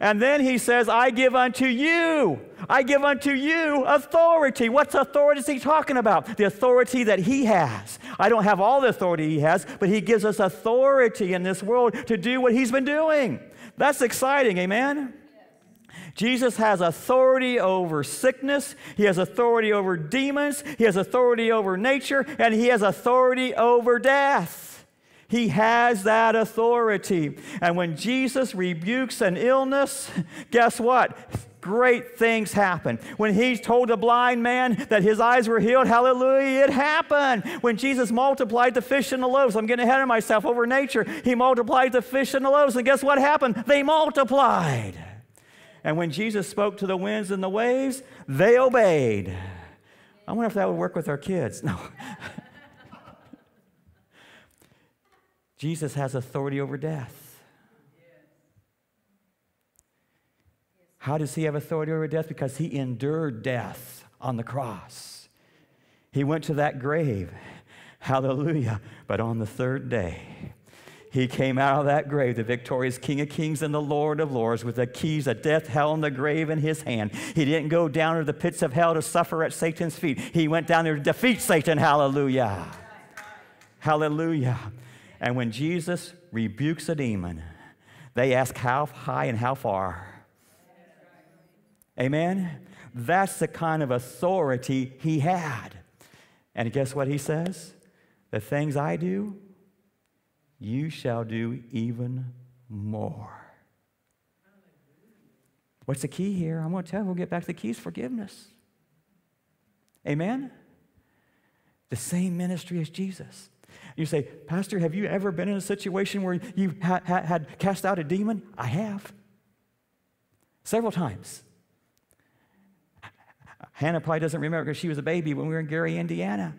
And then he says, I give unto you, I give unto you authority. What's authority is he talking about? The authority that he has. I don't have all the authority he has, but he gives us authority in this world to do what he's been doing. That's exciting, amen? Jesus has authority over sickness, he has authority over demons, he has authority over nature, and he has authority over death. He has that authority. And when Jesus rebukes an illness, guess what? Great things happen. When he told the blind man that his eyes were healed, hallelujah, it happened. When Jesus multiplied the fish and the loaves, I'm getting ahead of myself over nature. He multiplied the fish and the loaves, and guess what happened? They multiplied. And when Jesus spoke to the winds and the waves, they obeyed. I wonder if that would work with our kids. No. Jesus has authority over death. How does he have authority over death? Because he endured death on the cross. He went to that grave. Hallelujah. But on the third day, he came out of that grave, the victorious King of Kings and the Lord of Lords, with the keys of death, hell, and the grave in his hand. He didn't go down to the pits of hell to suffer at Satan's feet. He went down there to defeat Satan. Hallelujah. Hallelujah. And when Jesus rebukes a demon, they ask how high and how far. Amen? That's the kind of authority he had. And guess what he says? The things I do, you shall do even more. What's the key here? I'm going to tell you, we'll get back to the keys forgiveness. Amen? The same ministry as Jesus. You say, Pastor, have you ever been in a situation where you ha- ha- had cast out a demon? I have. Several times. Hannah probably doesn't remember because she was a baby when we were in Gary, Indiana.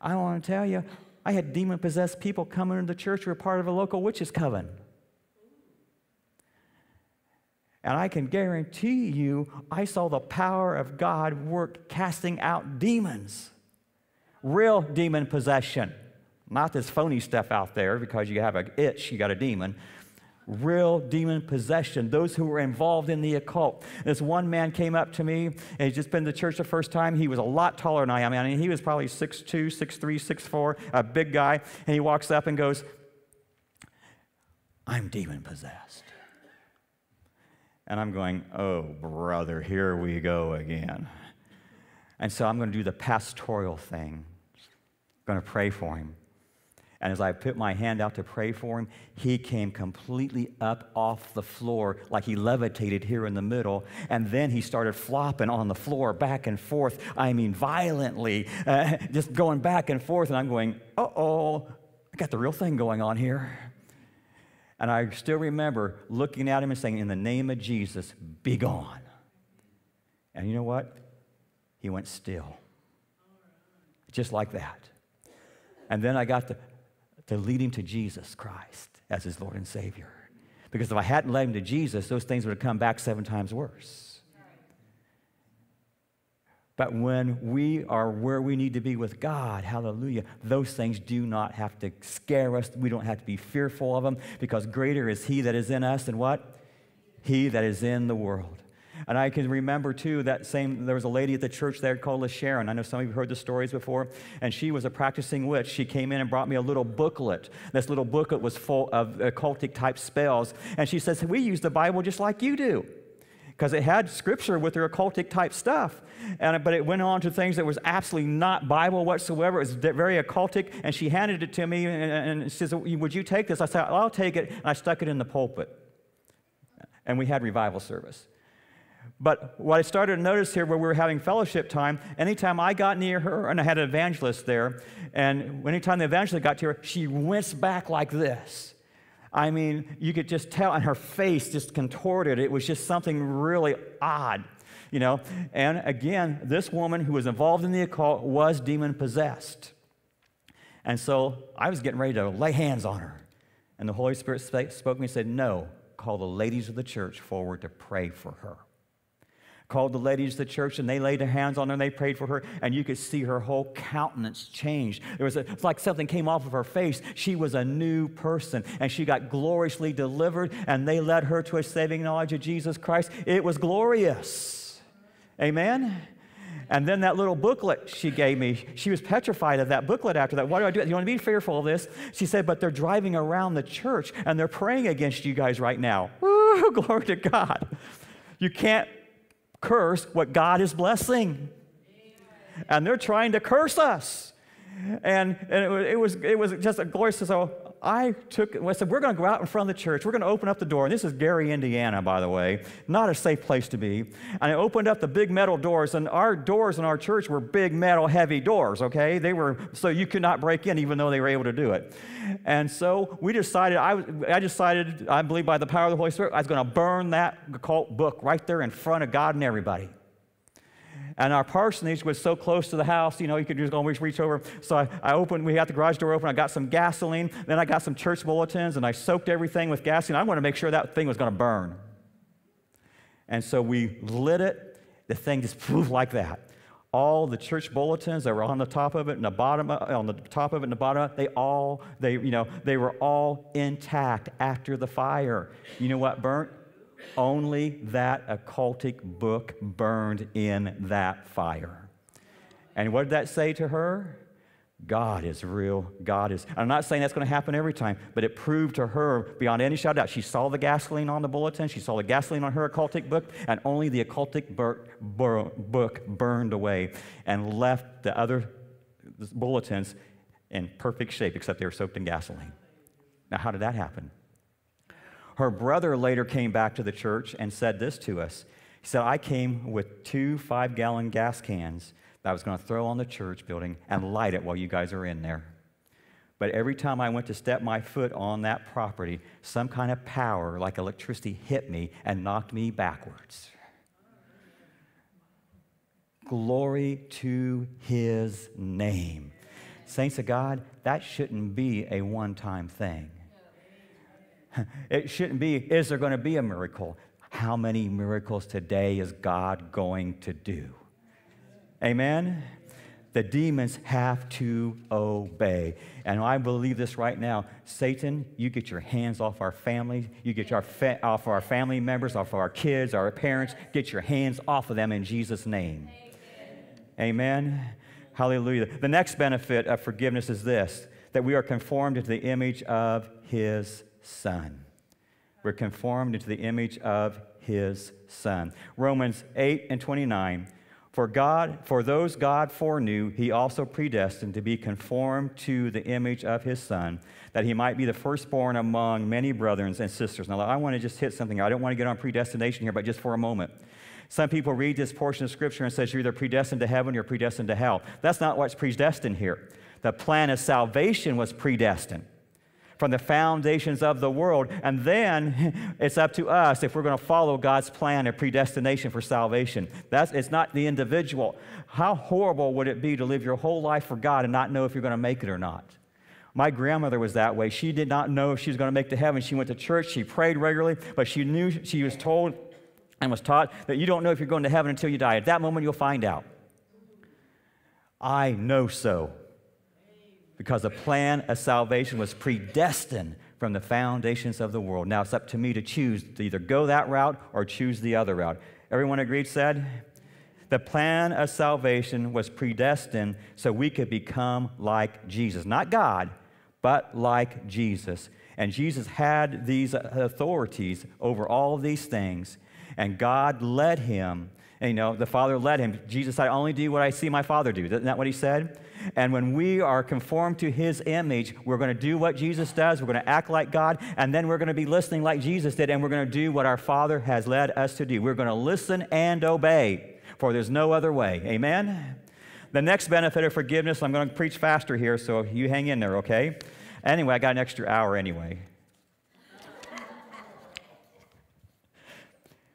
I want to tell you, I had demon possessed people come into the church who were part of a local witches' coven. And I can guarantee you, I saw the power of God work casting out demons. Real demon possession. Not this phony stuff out there because you have an itch, you got a demon. Real demon possession, those who were involved in the occult. This one man came up to me, and he's just been to church the first time. He was a lot taller than I am. I mean, he was probably 6'2, 6'3, 6'4, a big guy. And he walks up and goes, I'm demon possessed. And I'm going, oh, brother, here we go again. And so I'm going to do the pastoral thing. I'm going to pray for him. And as I put my hand out to pray for him, he came completely up off the floor, like he levitated here in the middle. And then he started flopping on the floor back and forth. I mean, violently, uh, just going back and forth. And I'm going, uh oh, I got the real thing going on here. And I still remember looking at him and saying, In the name of Jesus, be gone. And you know what? He went still. Just like that. And then I got to to lead him to Jesus Christ as his Lord and Savior. Because if I hadn't led him to Jesus, those things would have come back seven times worse. But when we are where we need to be with God, hallelujah, those things do not have to scare us. We don't have to be fearful of them because greater is He that is in us than what? He that is in the world. And I can remember too that same, there was a lady at the church there called Sharon. I know some of you heard the stories before. And she was a practicing witch. She came in and brought me a little booklet. This little booklet was full of occultic type spells. And she says, We use the Bible just like you do. Because it had scripture with their occultic type stuff. And, but it went on to things that was absolutely not Bible whatsoever. It was very occultic. And she handed it to me and, and says, Would you take this? I said, I'll take it. And I stuck it in the pulpit. And we had revival service. But what I started to notice here where we were having fellowship time, anytime I got near her, and I had an evangelist there, and anytime the evangelist got to her, she winced back like this. I mean, you could just tell, and her face just contorted. It was just something really odd, you know. And again, this woman who was involved in the occult was demon possessed. And so I was getting ready to lay hands on her. And the Holy Spirit spoke to me and said, No, call the ladies of the church forward to pray for her called the ladies to the church and they laid their hands on her and they prayed for her and you could see her whole countenance change there was a, it's like something came off of her face she was a new person and she got gloriously delivered and they led her to a saving knowledge of jesus christ it was glorious amen and then that little booklet she gave me, she was petrified of that booklet after that. What do I do? You want to be fearful of this? She said, but they're driving around the church and they're praying against you guys right now. Woo, glory to God. You can't curse what God is blessing. And they're trying to curse us. And, and it, was, it, was, just a glorious. So I took, I said, we're going to go out in front of the church. We're going to open up the door. And this is Gary, Indiana, by the way. Not a safe place to be. And I opened up the big metal doors. And our doors in our church were big metal, heavy doors, okay? They were, so you could not break in even though they were able to do it. And so we decided, I, I decided, I believe by the power of the Holy Spirit, I was going to burn that occult book right there in front of God and everybody. And our parsonage was so close to the house, you know, you could just always reach over. So I, I opened, we had the garage door open. I got some gasoline. Then I got some church bulletins and I soaked everything with gasoline. I wanted to make sure that thing was going to burn. And so we lit it. The thing just poof like that. All the church bulletins that were on the top of it and the bottom, uh, on the top of it and the bottom, they all, they, you know, they were all intact after the fire. You know what burnt? Only that occultic book burned in that fire. And what did that say to her? God is real. God is. I'm not saying that's going to happen every time, but it proved to her beyond any shadow of doubt. She saw the gasoline on the bulletin, she saw the gasoline on her occultic book, and only the occultic book burned away and left the other bulletins in perfect shape, except they were soaked in gasoline. Now, how did that happen? Her brother later came back to the church and said this to us. He said, I came with two five gallon gas cans that I was going to throw on the church building and light it while you guys are in there. But every time I went to step my foot on that property, some kind of power, like electricity, hit me and knocked me backwards. Glory to his name. Saints of God, that shouldn't be a one time thing. It shouldn't be, is there going to be a miracle? How many miracles today is God going to do? Amen? The demons have to obey. And I believe this right now. Satan, you get your hands off our family. You get your fa- off our family members, off our kids, our parents. Get your hands off of them in Jesus' name. Amen. Amen. Hallelujah. The next benefit of forgiveness is this that we are conformed into the image of his son. We're conformed into the image of his son. Romans 8 and 29 for God, for those God foreknew, he also predestined to be conformed to the image of his son, that he might be the firstborn among many brothers and sisters. Now, I want to just hit something. I don't want to get on predestination here, but just for a moment. Some people read this portion of scripture and says you're either predestined to heaven or predestined to hell. That's not what's predestined here. The plan of salvation was predestined from the foundations of the world. And then it's up to us if we're going to follow God's plan of predestination for salvation. That's, it's not the individual. How horrible would it be to live your whole life for God and not know if you're going to make it or not? My grandmother was that way. She did not know if she was going to make to heaven. She went to church, she prayed regularly, but she knew she was told and was taught that you don't know if you're going to heaven until you die. At that moment, you'll find out. I know so because the plan of salvation was predestined from the foundations of the world. Now it's up to me to choose to either go that route or choose the other route. Everyone agreed, said? The plan of salvation was predestined so we could become like Jesus. Not God, but like Jesus. And Jesus had these authorities over all of these things, and God led him. And, you know, the Father led him. Jesus said, I only do what I see my Father do. Isn't that what he said? And when we are conformed to his image, we're going to do what Jesus does. We're going to act like God. And then we're going to be listening like Jesus did. And we're going to do what our Father has led us to do. We're going to listen and obey, for there's no other way. Amen? The next benefit of forgiveness, I'm going to preach faster here, so you hang in there, okay? Anyway, I got an extra hour anyway.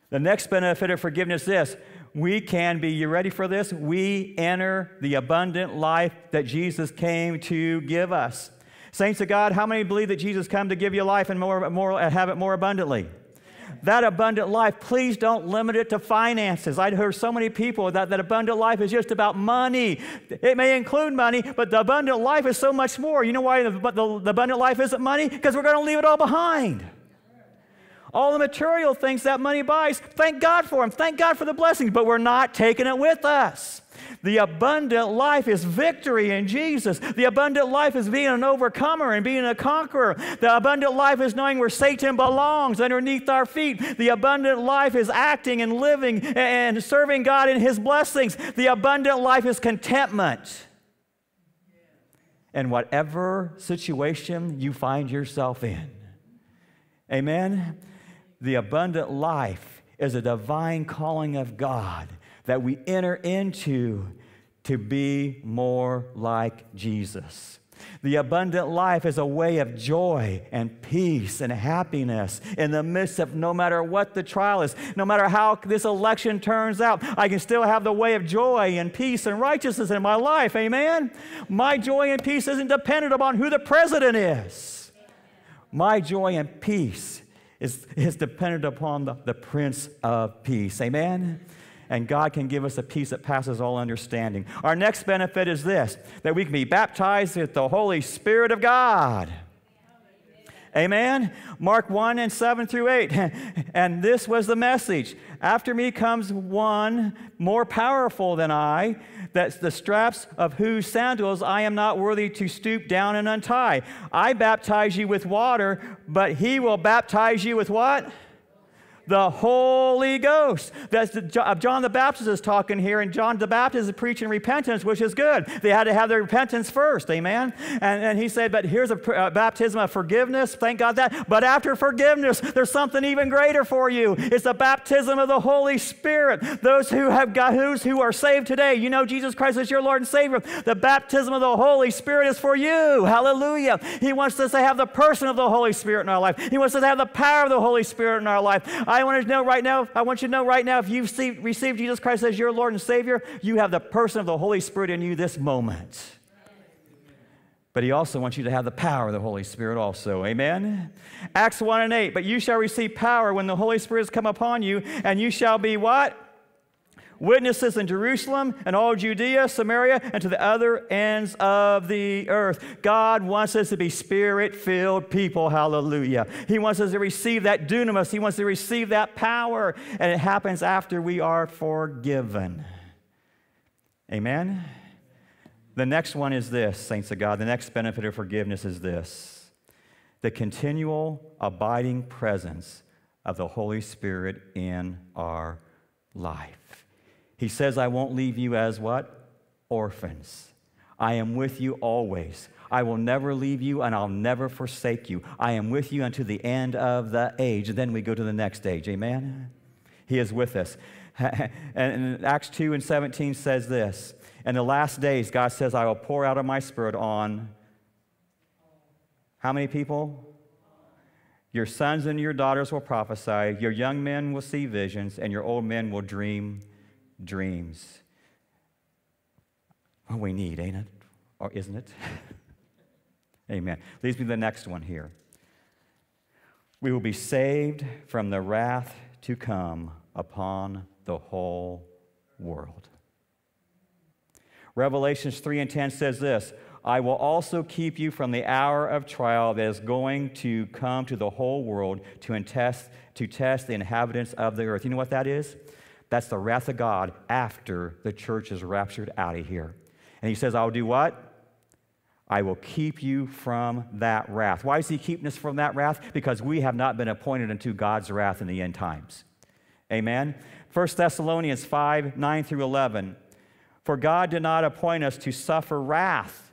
the next benefit of forgiveness is this we can be, you ready for this? We enter the abundant life that Jesus came to give us. Saints of God, how many believe that Jesus came to give you life and more, more, have it more abundantly? That abundant life, please don't limit it to finances. I've heard so many people that that abundant life is just about money. It may include money, but the abundant life is so much more. You know why the, the, the abundant life isn't money? Because we're going to leave it all behind all the material things that money buys. Thank God for them. Thank God for the blessings, but we're not taking it with us. The abundant life is victory in Jesus. The abundant life is being an overcomer and being a conqueror. The abundant life is knowing where Satan belongs underneath our feet. The abundant life is acting and living and serving God in His blessings. The abundant life is contentment. In whatever situation you find yourself in. Amen. The abundant life is a divine calling of God that we enter into to be more like Jesus. The abundant life is a way of joy and peace and happiness in the midst of no matter what the trial is, no matter how this election turns out, I can still have the way of joy and peace and righteousness in my life. Amen? My joy and peace isn't dependent upon who the president is. My joy and peace is, is dependent upon the, the Prince of Peace. Amen? And God can give us a peace that passes all understanding. Our next benefit is this that we can be baptized with the Holy Spirit of God. Amen. Mark 1 and 7 through 8. And this was the message. After me comes one more powerful than I, that the straps of whose sandals I am not worthy to stoop down and untie. I baptize you with water, but he will baptize you with what? The Holy Ghost. That's the, uh, John the Baptist is talking here, and John the Baptist is preaching repentance, which is good. They had to have their repentance first, amen? And, and he said, But here's a uh, baptism of forgiveness, thank God that. But after forgiveness, there's something even greater for you. It's the baptism of the Holy Spirit. Those who have got who's who are saved today, you know Jesus Christ is your Lord and Savior. The baptism of the Holy Spirit is for you. Hallelujah. He wants us to have the person of the Holy Spirit in our life. He wants us to have the power of the Holy Spirit in our life. I want to know right now, I want you to know right now, if you've received Jesus Christ as your Lord and Savior, you have the person of the Holy Spirit in you this moment. But he also wants you to have the power of the Holy Spirit also. Amen? Acts 1 and 8. But you shall receive power when the Holy Spirit has come upon you, and you shall be what? Witnesses in Jerusalem and all Judea, Samaria, and to the other ends of the earth. God wants us to be spirit filled people. Hallelujah. He wants us to receive that dunamis, He wants to receive that power, and it happens after we are forgiven. Amen. The next one is this, saints of God. The next benefit of forgiveness is this the continual abiding presence of the Holy Spirit in our life. He says, I won't leave you as what? Orphans. I am with you always. I will never leave you and I'll never forsake you. I am with you unto the end of the age. And then we go to the next age. Amen? He is with us. and Acts 2 and 17 says this In the last days, God says, I will pour out of my spirit on how many people? Your sons and your daughters will prophesy, your young men will see visions, and your old men will dream dreams. What we need, ain't it? Or isn't it? Amen. Leads me to the next one here. We will be saved from the wrath to come upon the whole world. Revelations 3 and 10 says this I will also keep you from the hour of trial that is going to come to the whole world to test, to test the inhabitants of the earth. You know what that is? That's the wrath of God after the church is raptured out of here. And he says, I'll do what? I will keep you from that wrath. Why is he keeping us from that wrath? Because we have not been appointed unto God's wrath in the end times. Amen. 1 Thessalonians 5 9 through 11. For God did not appoint us to suffer wrath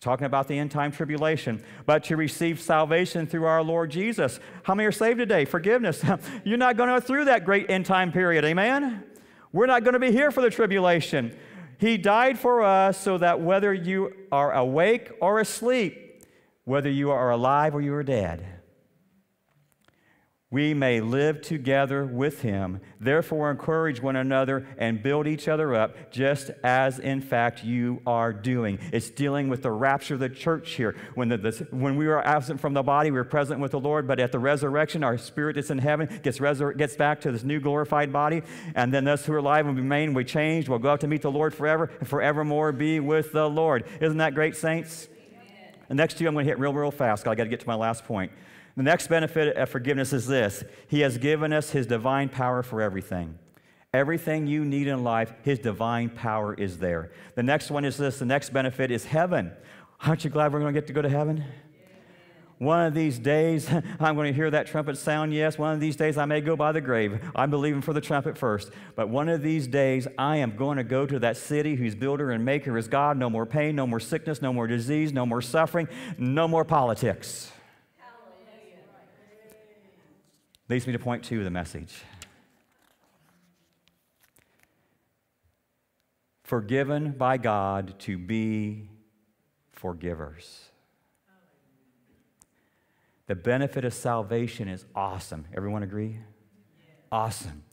talking about the end time tribulation, but to receive salvation through our Lord Jesus. How many are saved today? Forgiveness. You're not going to go through that great end time period. Amen? We're not going to be here for the tribulation. He died for us so that whether you are awake or asleep, whether you are alive or you are dead, we may live together with him. Therefore, encourage one another and build each other up, just as in fact you are doing. It's dealing with the rapture of the church here. When, the, the, when we are absent from the body, we are present with the Lord, but at the resurrection, our spirit that's in heaven gets, resur- gets back to this new glorified body. And then those who are alive and remain, we change. We'll go out to meet the Lord forever and forevermore be with the Lord. Isn't that great, saints? Amen. The next two I'm going to hit real, real fast. I got to get to my last point. The next benefit of forgiveness is this He has given us His divine power for everything. Everything you need in life, His divine power is there. The next one is this the next benefit is heaven. Aren't you glad we're going to get to go to heaven? One of these days, I'm going to hear that trumpet sound. Yes, one of these days I may go by the grave. I'm believing for the trumpet first. But one of these days, I am going to go to that city whose builder and maker is God. No more pain, no more sickness, no more disease, no more suffering, no more politics. Leads me to point two of the message. Forgiven by God to be forgivers. The benefit of salvation is awesome. Everyone agree? Awesome.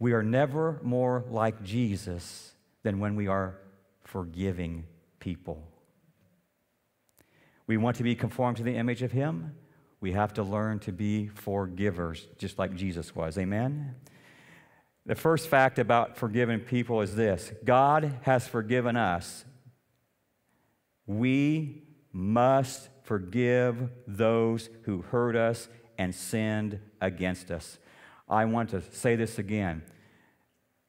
We are never more like Jesus than when we are forgiving people. We want to be conformed to the image of Him. We have to learn to be forgivers, just like Jesus was. Amen? The first fact about forgiving people is this God has forgiven us. We must forgive those who hurt us and sinned against us. I want to say this again.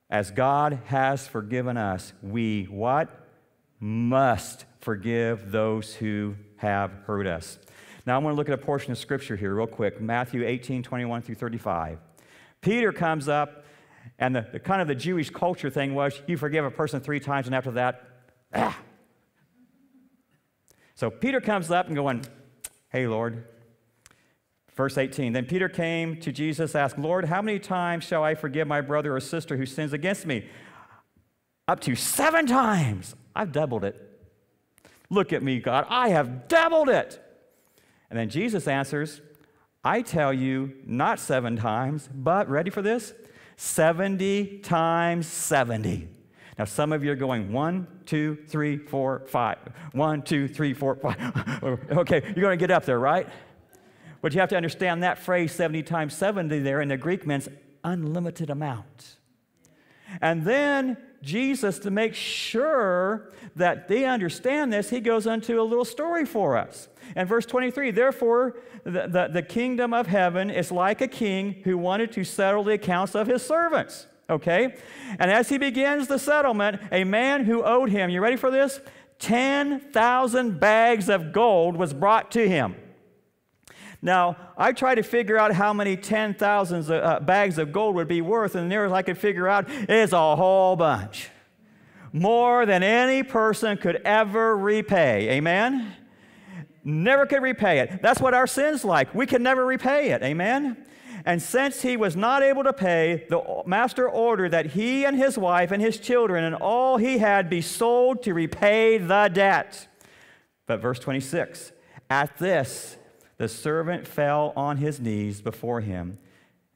As God has forgiven us, we what? Must forgive those who have hurt us. Now, I want to look at a portion of scripture here, real quick Matthew 18, 21 through 35. Peter comes up, and the, the kind of the Jewish culture thing was you forgive a person three times, and after that, ah. So Peter comes up and going, Hey, Lord. Verse 18 Then Peter came to Jesus, asked, Lord, how many times shall I forgive my brother or sister who sins against me? Up to seven times. I've doubled it. Look at me, God. I have doubled it. And then Jesus answers, I tell you, not seven times, but ready for this? 70 times 70. Now, some of you are going one, two, three, four, five. One, two, three, four, five. okay, you're going to get up there, right? But you have to understand that phrase 70 times 70 there in the Greek means unlimited amount. And then Jesus, to make sure that they understand this, he goes into a little story for us. And verse 23 Therefore, the, the, the, kingdom of heaven is like a king who wanted to settle the accounts of his servants. Okay? And as he begins the settlement, a man who owed him, you ready for this? 10,000 bags of gold was brought to him. Now, I tried to figure out how many 10,000 uh, bags of gold would be worth, and the nearest I could figure out is a whole bunch. More than any person could ever repay. Amen? Never could repay it. That's what our sin's like. We can never repay it. Amen? And since he was not able to pay, the master ordered that he and his wife and his children and all he had be sold to repay the debt. But verse 26 At this, the servant fell on his knees before him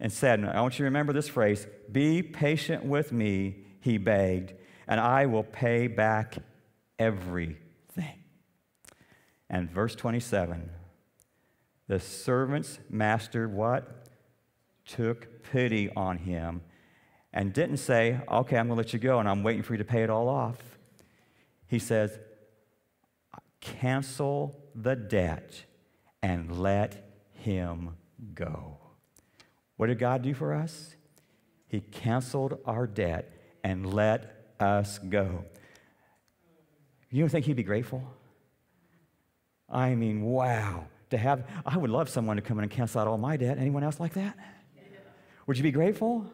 and said, I want you to remember this phrase Be patient with me, he begged, and I will pay back everything. And verse 27 the servant's master what? Took pity on him and didn't say, Okay, I'm going to let you go and I'm waiting for you to pay it all off. He says, Cancel the debt and let him go. What did God do for us? He canceled our debt and let us go. You don't think he'd be grateful? I mean, wow. To have, I would love someone to come in and cancel out all my debt. Anyone else like that? Would you be grateful?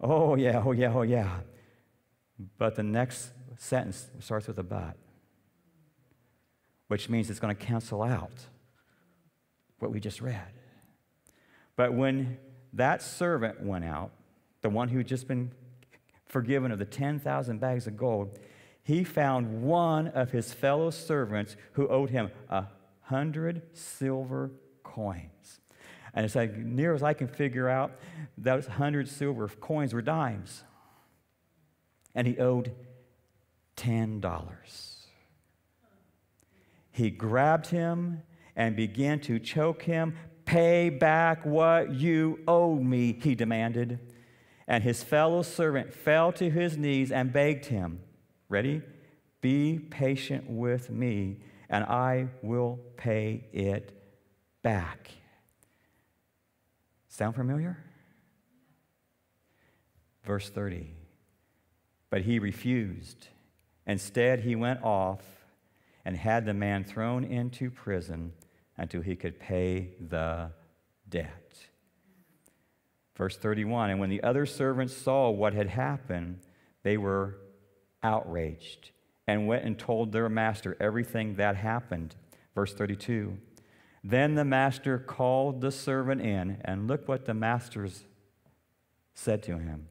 Oh, yeah, oh, yeah, oh, yeah. But the next sentence starts with a but, which means it's going to cancel out what we just read. But when that servant went out, the one who had just been forgiven of the 10,000 bags of gold, he found one of his fellow servants who owed him a hundred silver coins. And as near as I can figure out, those hundred silver coins were dimes. And he owed $10. He grabbed him and began to choke him. Pay back what you owe me, he demanded. And his fellow servant fell to his knees and begged him, Ready? Be patient with me, and I will pay it back. Sound familiar? Verse 30. But he refused. Instead, he went off and had the man thrown into prison until he could pay the debt. Verse 31 And when the other servants saw what had happened, they were outraged and went and told their master everything that happened. Verse 32 Then the master called the servant in, and look what the masters said to him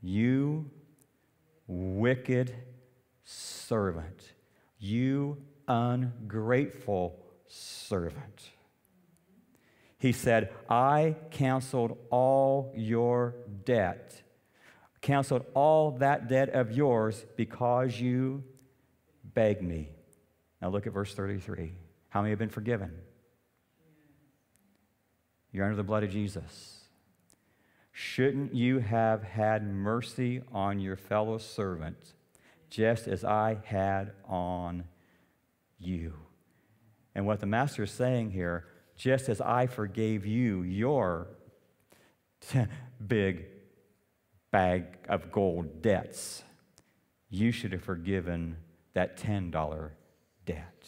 You wicked servant, you ungrateful servant. He said, I canceled all your debt, canceled all that debt of yours because you begged me. Now look at verse 33. How many have been forgiven? You're under the blood of Jesus. Shouldn't you have had mercy on your fellow servant just as I had on you? And what the master is saying here, just as I forgave you your big bag of gold debts, you should have forgiven that $10 debt.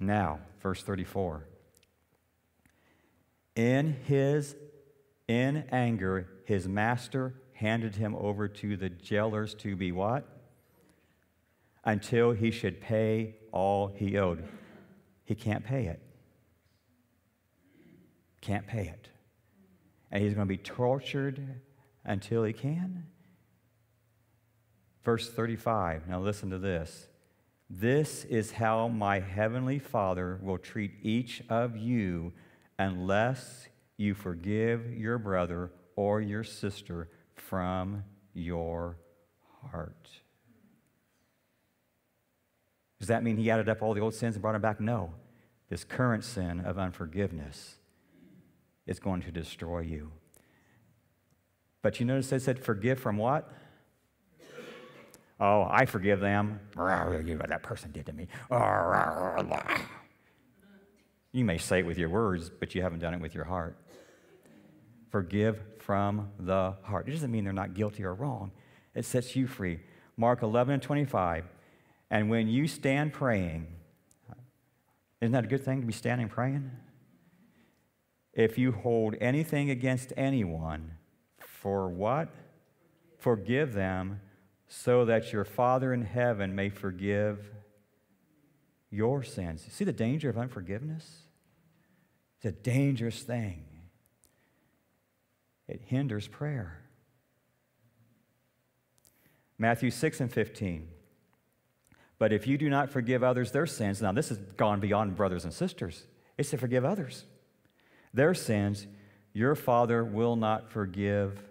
Now, verse 34. In his in anger, his master handed him over to the jailers to be what? Until he should pay all he owed. He can't pay it. Can't pay it. And he's going to be tortured until he can. Verse 35. Now listen to this. This is how my heavenly Father will treat each of you unless you forgive your brother or your sister from your heart. Does that mean he added up all the old sins and brought them back? No. This current sin of unforgiveness is going to destroy you. But you notice it said, forgive from what? Oh, I forgive them. What that person did to me. You may say it with your words, but you haven't done it with your heart. Forgive from the heart. It doesn't mean they're not guilty or wrong, it sets you free. Mark 11 and 25. And when you stand praying, isn't that a good thing to be standing praying? If you hold anything against anyone, for what? Forgive them, so that your Father in heaven may forgive your sins. See the danger of unforgiveness? It's a dangerous thing. It hinders prayer. Matthew 6 and 15. But if you do not forgive others their sins, now this has gone beyond brothers and sisters, it's to forgive others their sins, your Father will not forgive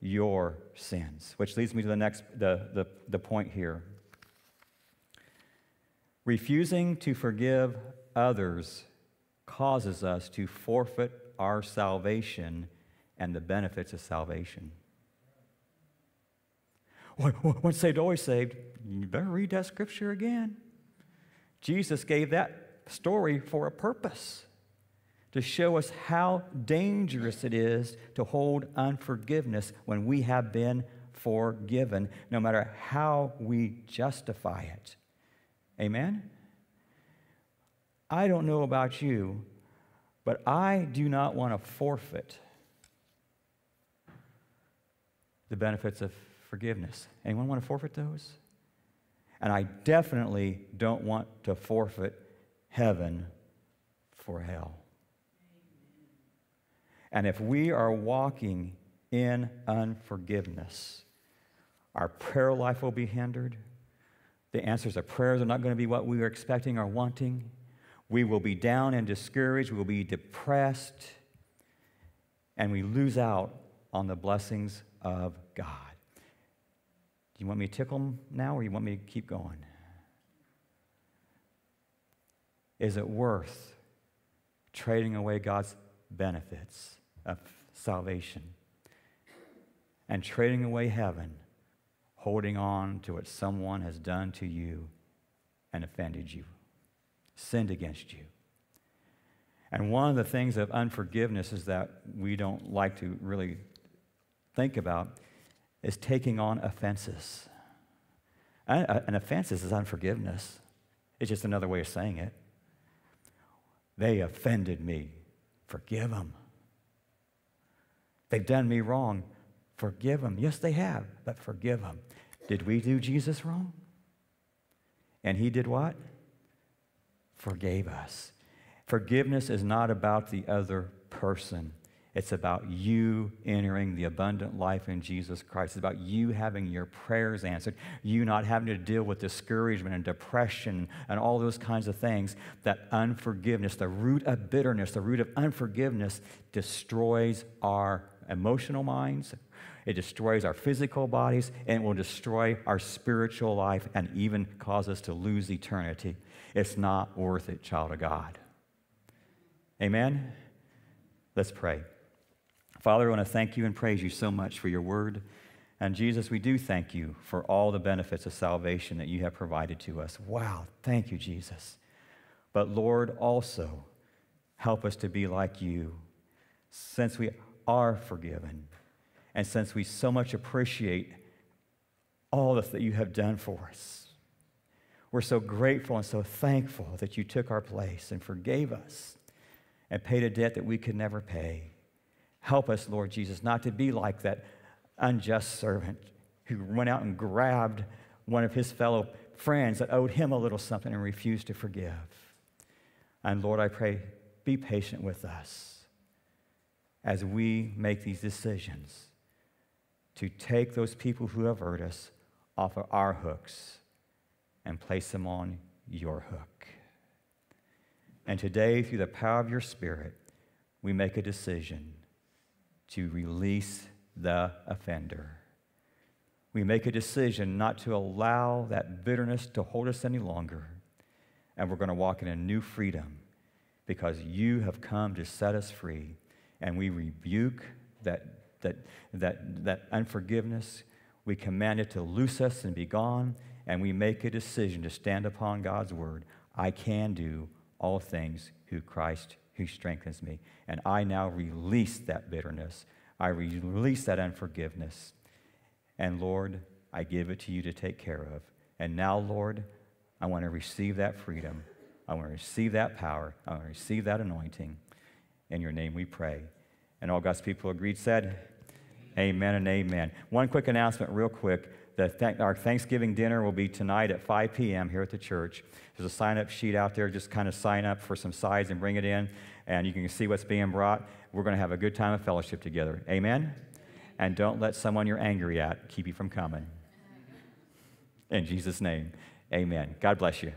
your sins. Which leads me to the next the, the, the point here. Refusing to forgive others causes us to forfeit our salvation and the benefits of salvation. Once saved, always saved. You better read that scripture again. Jesus gave that story for a purpose to show us how dangerous it is to hold unforgiveness when we have been forgiven, no matter how we justify it. Amen? I don't know about you, but I do not want to forfeit the benefits of forgiveness. Anyone want to forfeit those? And I definitely don't want to forfeit heaven for hell. And if we are walking in unforgiveness, our prayer life will be hindered. The answers of prayers are not going to be what we are expecting or wanting. We will be down and discouraged. We will be depressed. And we lose out on the blessings of God. Do you want me to tickle them now or you want me to keep going? Is it worth trading away God's benefits of salvation and trading away heaven, holding on to what someone has done to you and offended you, sinned against you. And one of the things of unforgiveness is that we don't like to really think about is taking on offenses. An offense is unforgiveness. It's just another way of saying it. They offended me. Forgive them. They've done me wrong. Forgive them. Yes, they have, but forgive them. Did we do Jesus wrong? And he did what? Forgave us. Forgiveness is not about the other person. It's about you entering the abundant life in Jesus Christ. It's about you having your prayers answered, you not having to deal with discouragement and depression and all those kinds of things. That unforgiveness, the root of bitterness, the root of unforgiveness, destroys our emotional minds, it destroys our physical bodies, and it will destroy our spiritual life and even cause us to lose eternity. It's not worth it, child of God. Amen? Let's pray. Father, I want to thank you and praise you so much for your word. And Jesus, we do thank you for all the benefits of salvation that you have provided to us. Wow, thank you, Jesus. But Lord, also help us to be like you since we are forgiven and since we so much appreciate all that you have done for us. We're so grateful and so thankful that you took our place and forgave us and paid a debt that we could never pay. Help us, Lord Jesus, not to be like that unjust servant who went out and grabbed one of his fellow friends that owed him a little something and refused to forgive. And Lord, I pray, be patient with us as we make these decisions to take those people who have hurt us off of our hooks and place them on your hook. And today, through the power of your Spirit, we make a decision to release the offender. We make a decision not to allow that bitterness to hold us any longer. And we're going to walk in a new freedom because you have come to set us free. And we rebuke that, that, that, that unforgiveness. We command it to loose us and be gone. And we make a decision to stand upon God's word. I can do all things through Christ who strengthens me. And I now release that bitterness. I release that unforgiveness. And Lord, I give it to you to take care of. And now, Lord, I want to receive that freedom. I want to receive that power. I want to receive that anointing. In your name we pray. And all God's people agreed, said, Amen and amen. One quick announcement, real quick. The th- our Thanksgiving dinner will be tonight at 5 p.m. here at the church. There's a sign up sheet out there. Just kind of sign up for some sides and bring it in, and you can see what's being brought. We're going to have a good time of fellowship together. Amen? And don't let someone you're angry at keep you from coming. In Jesus' name, amen. God bless you.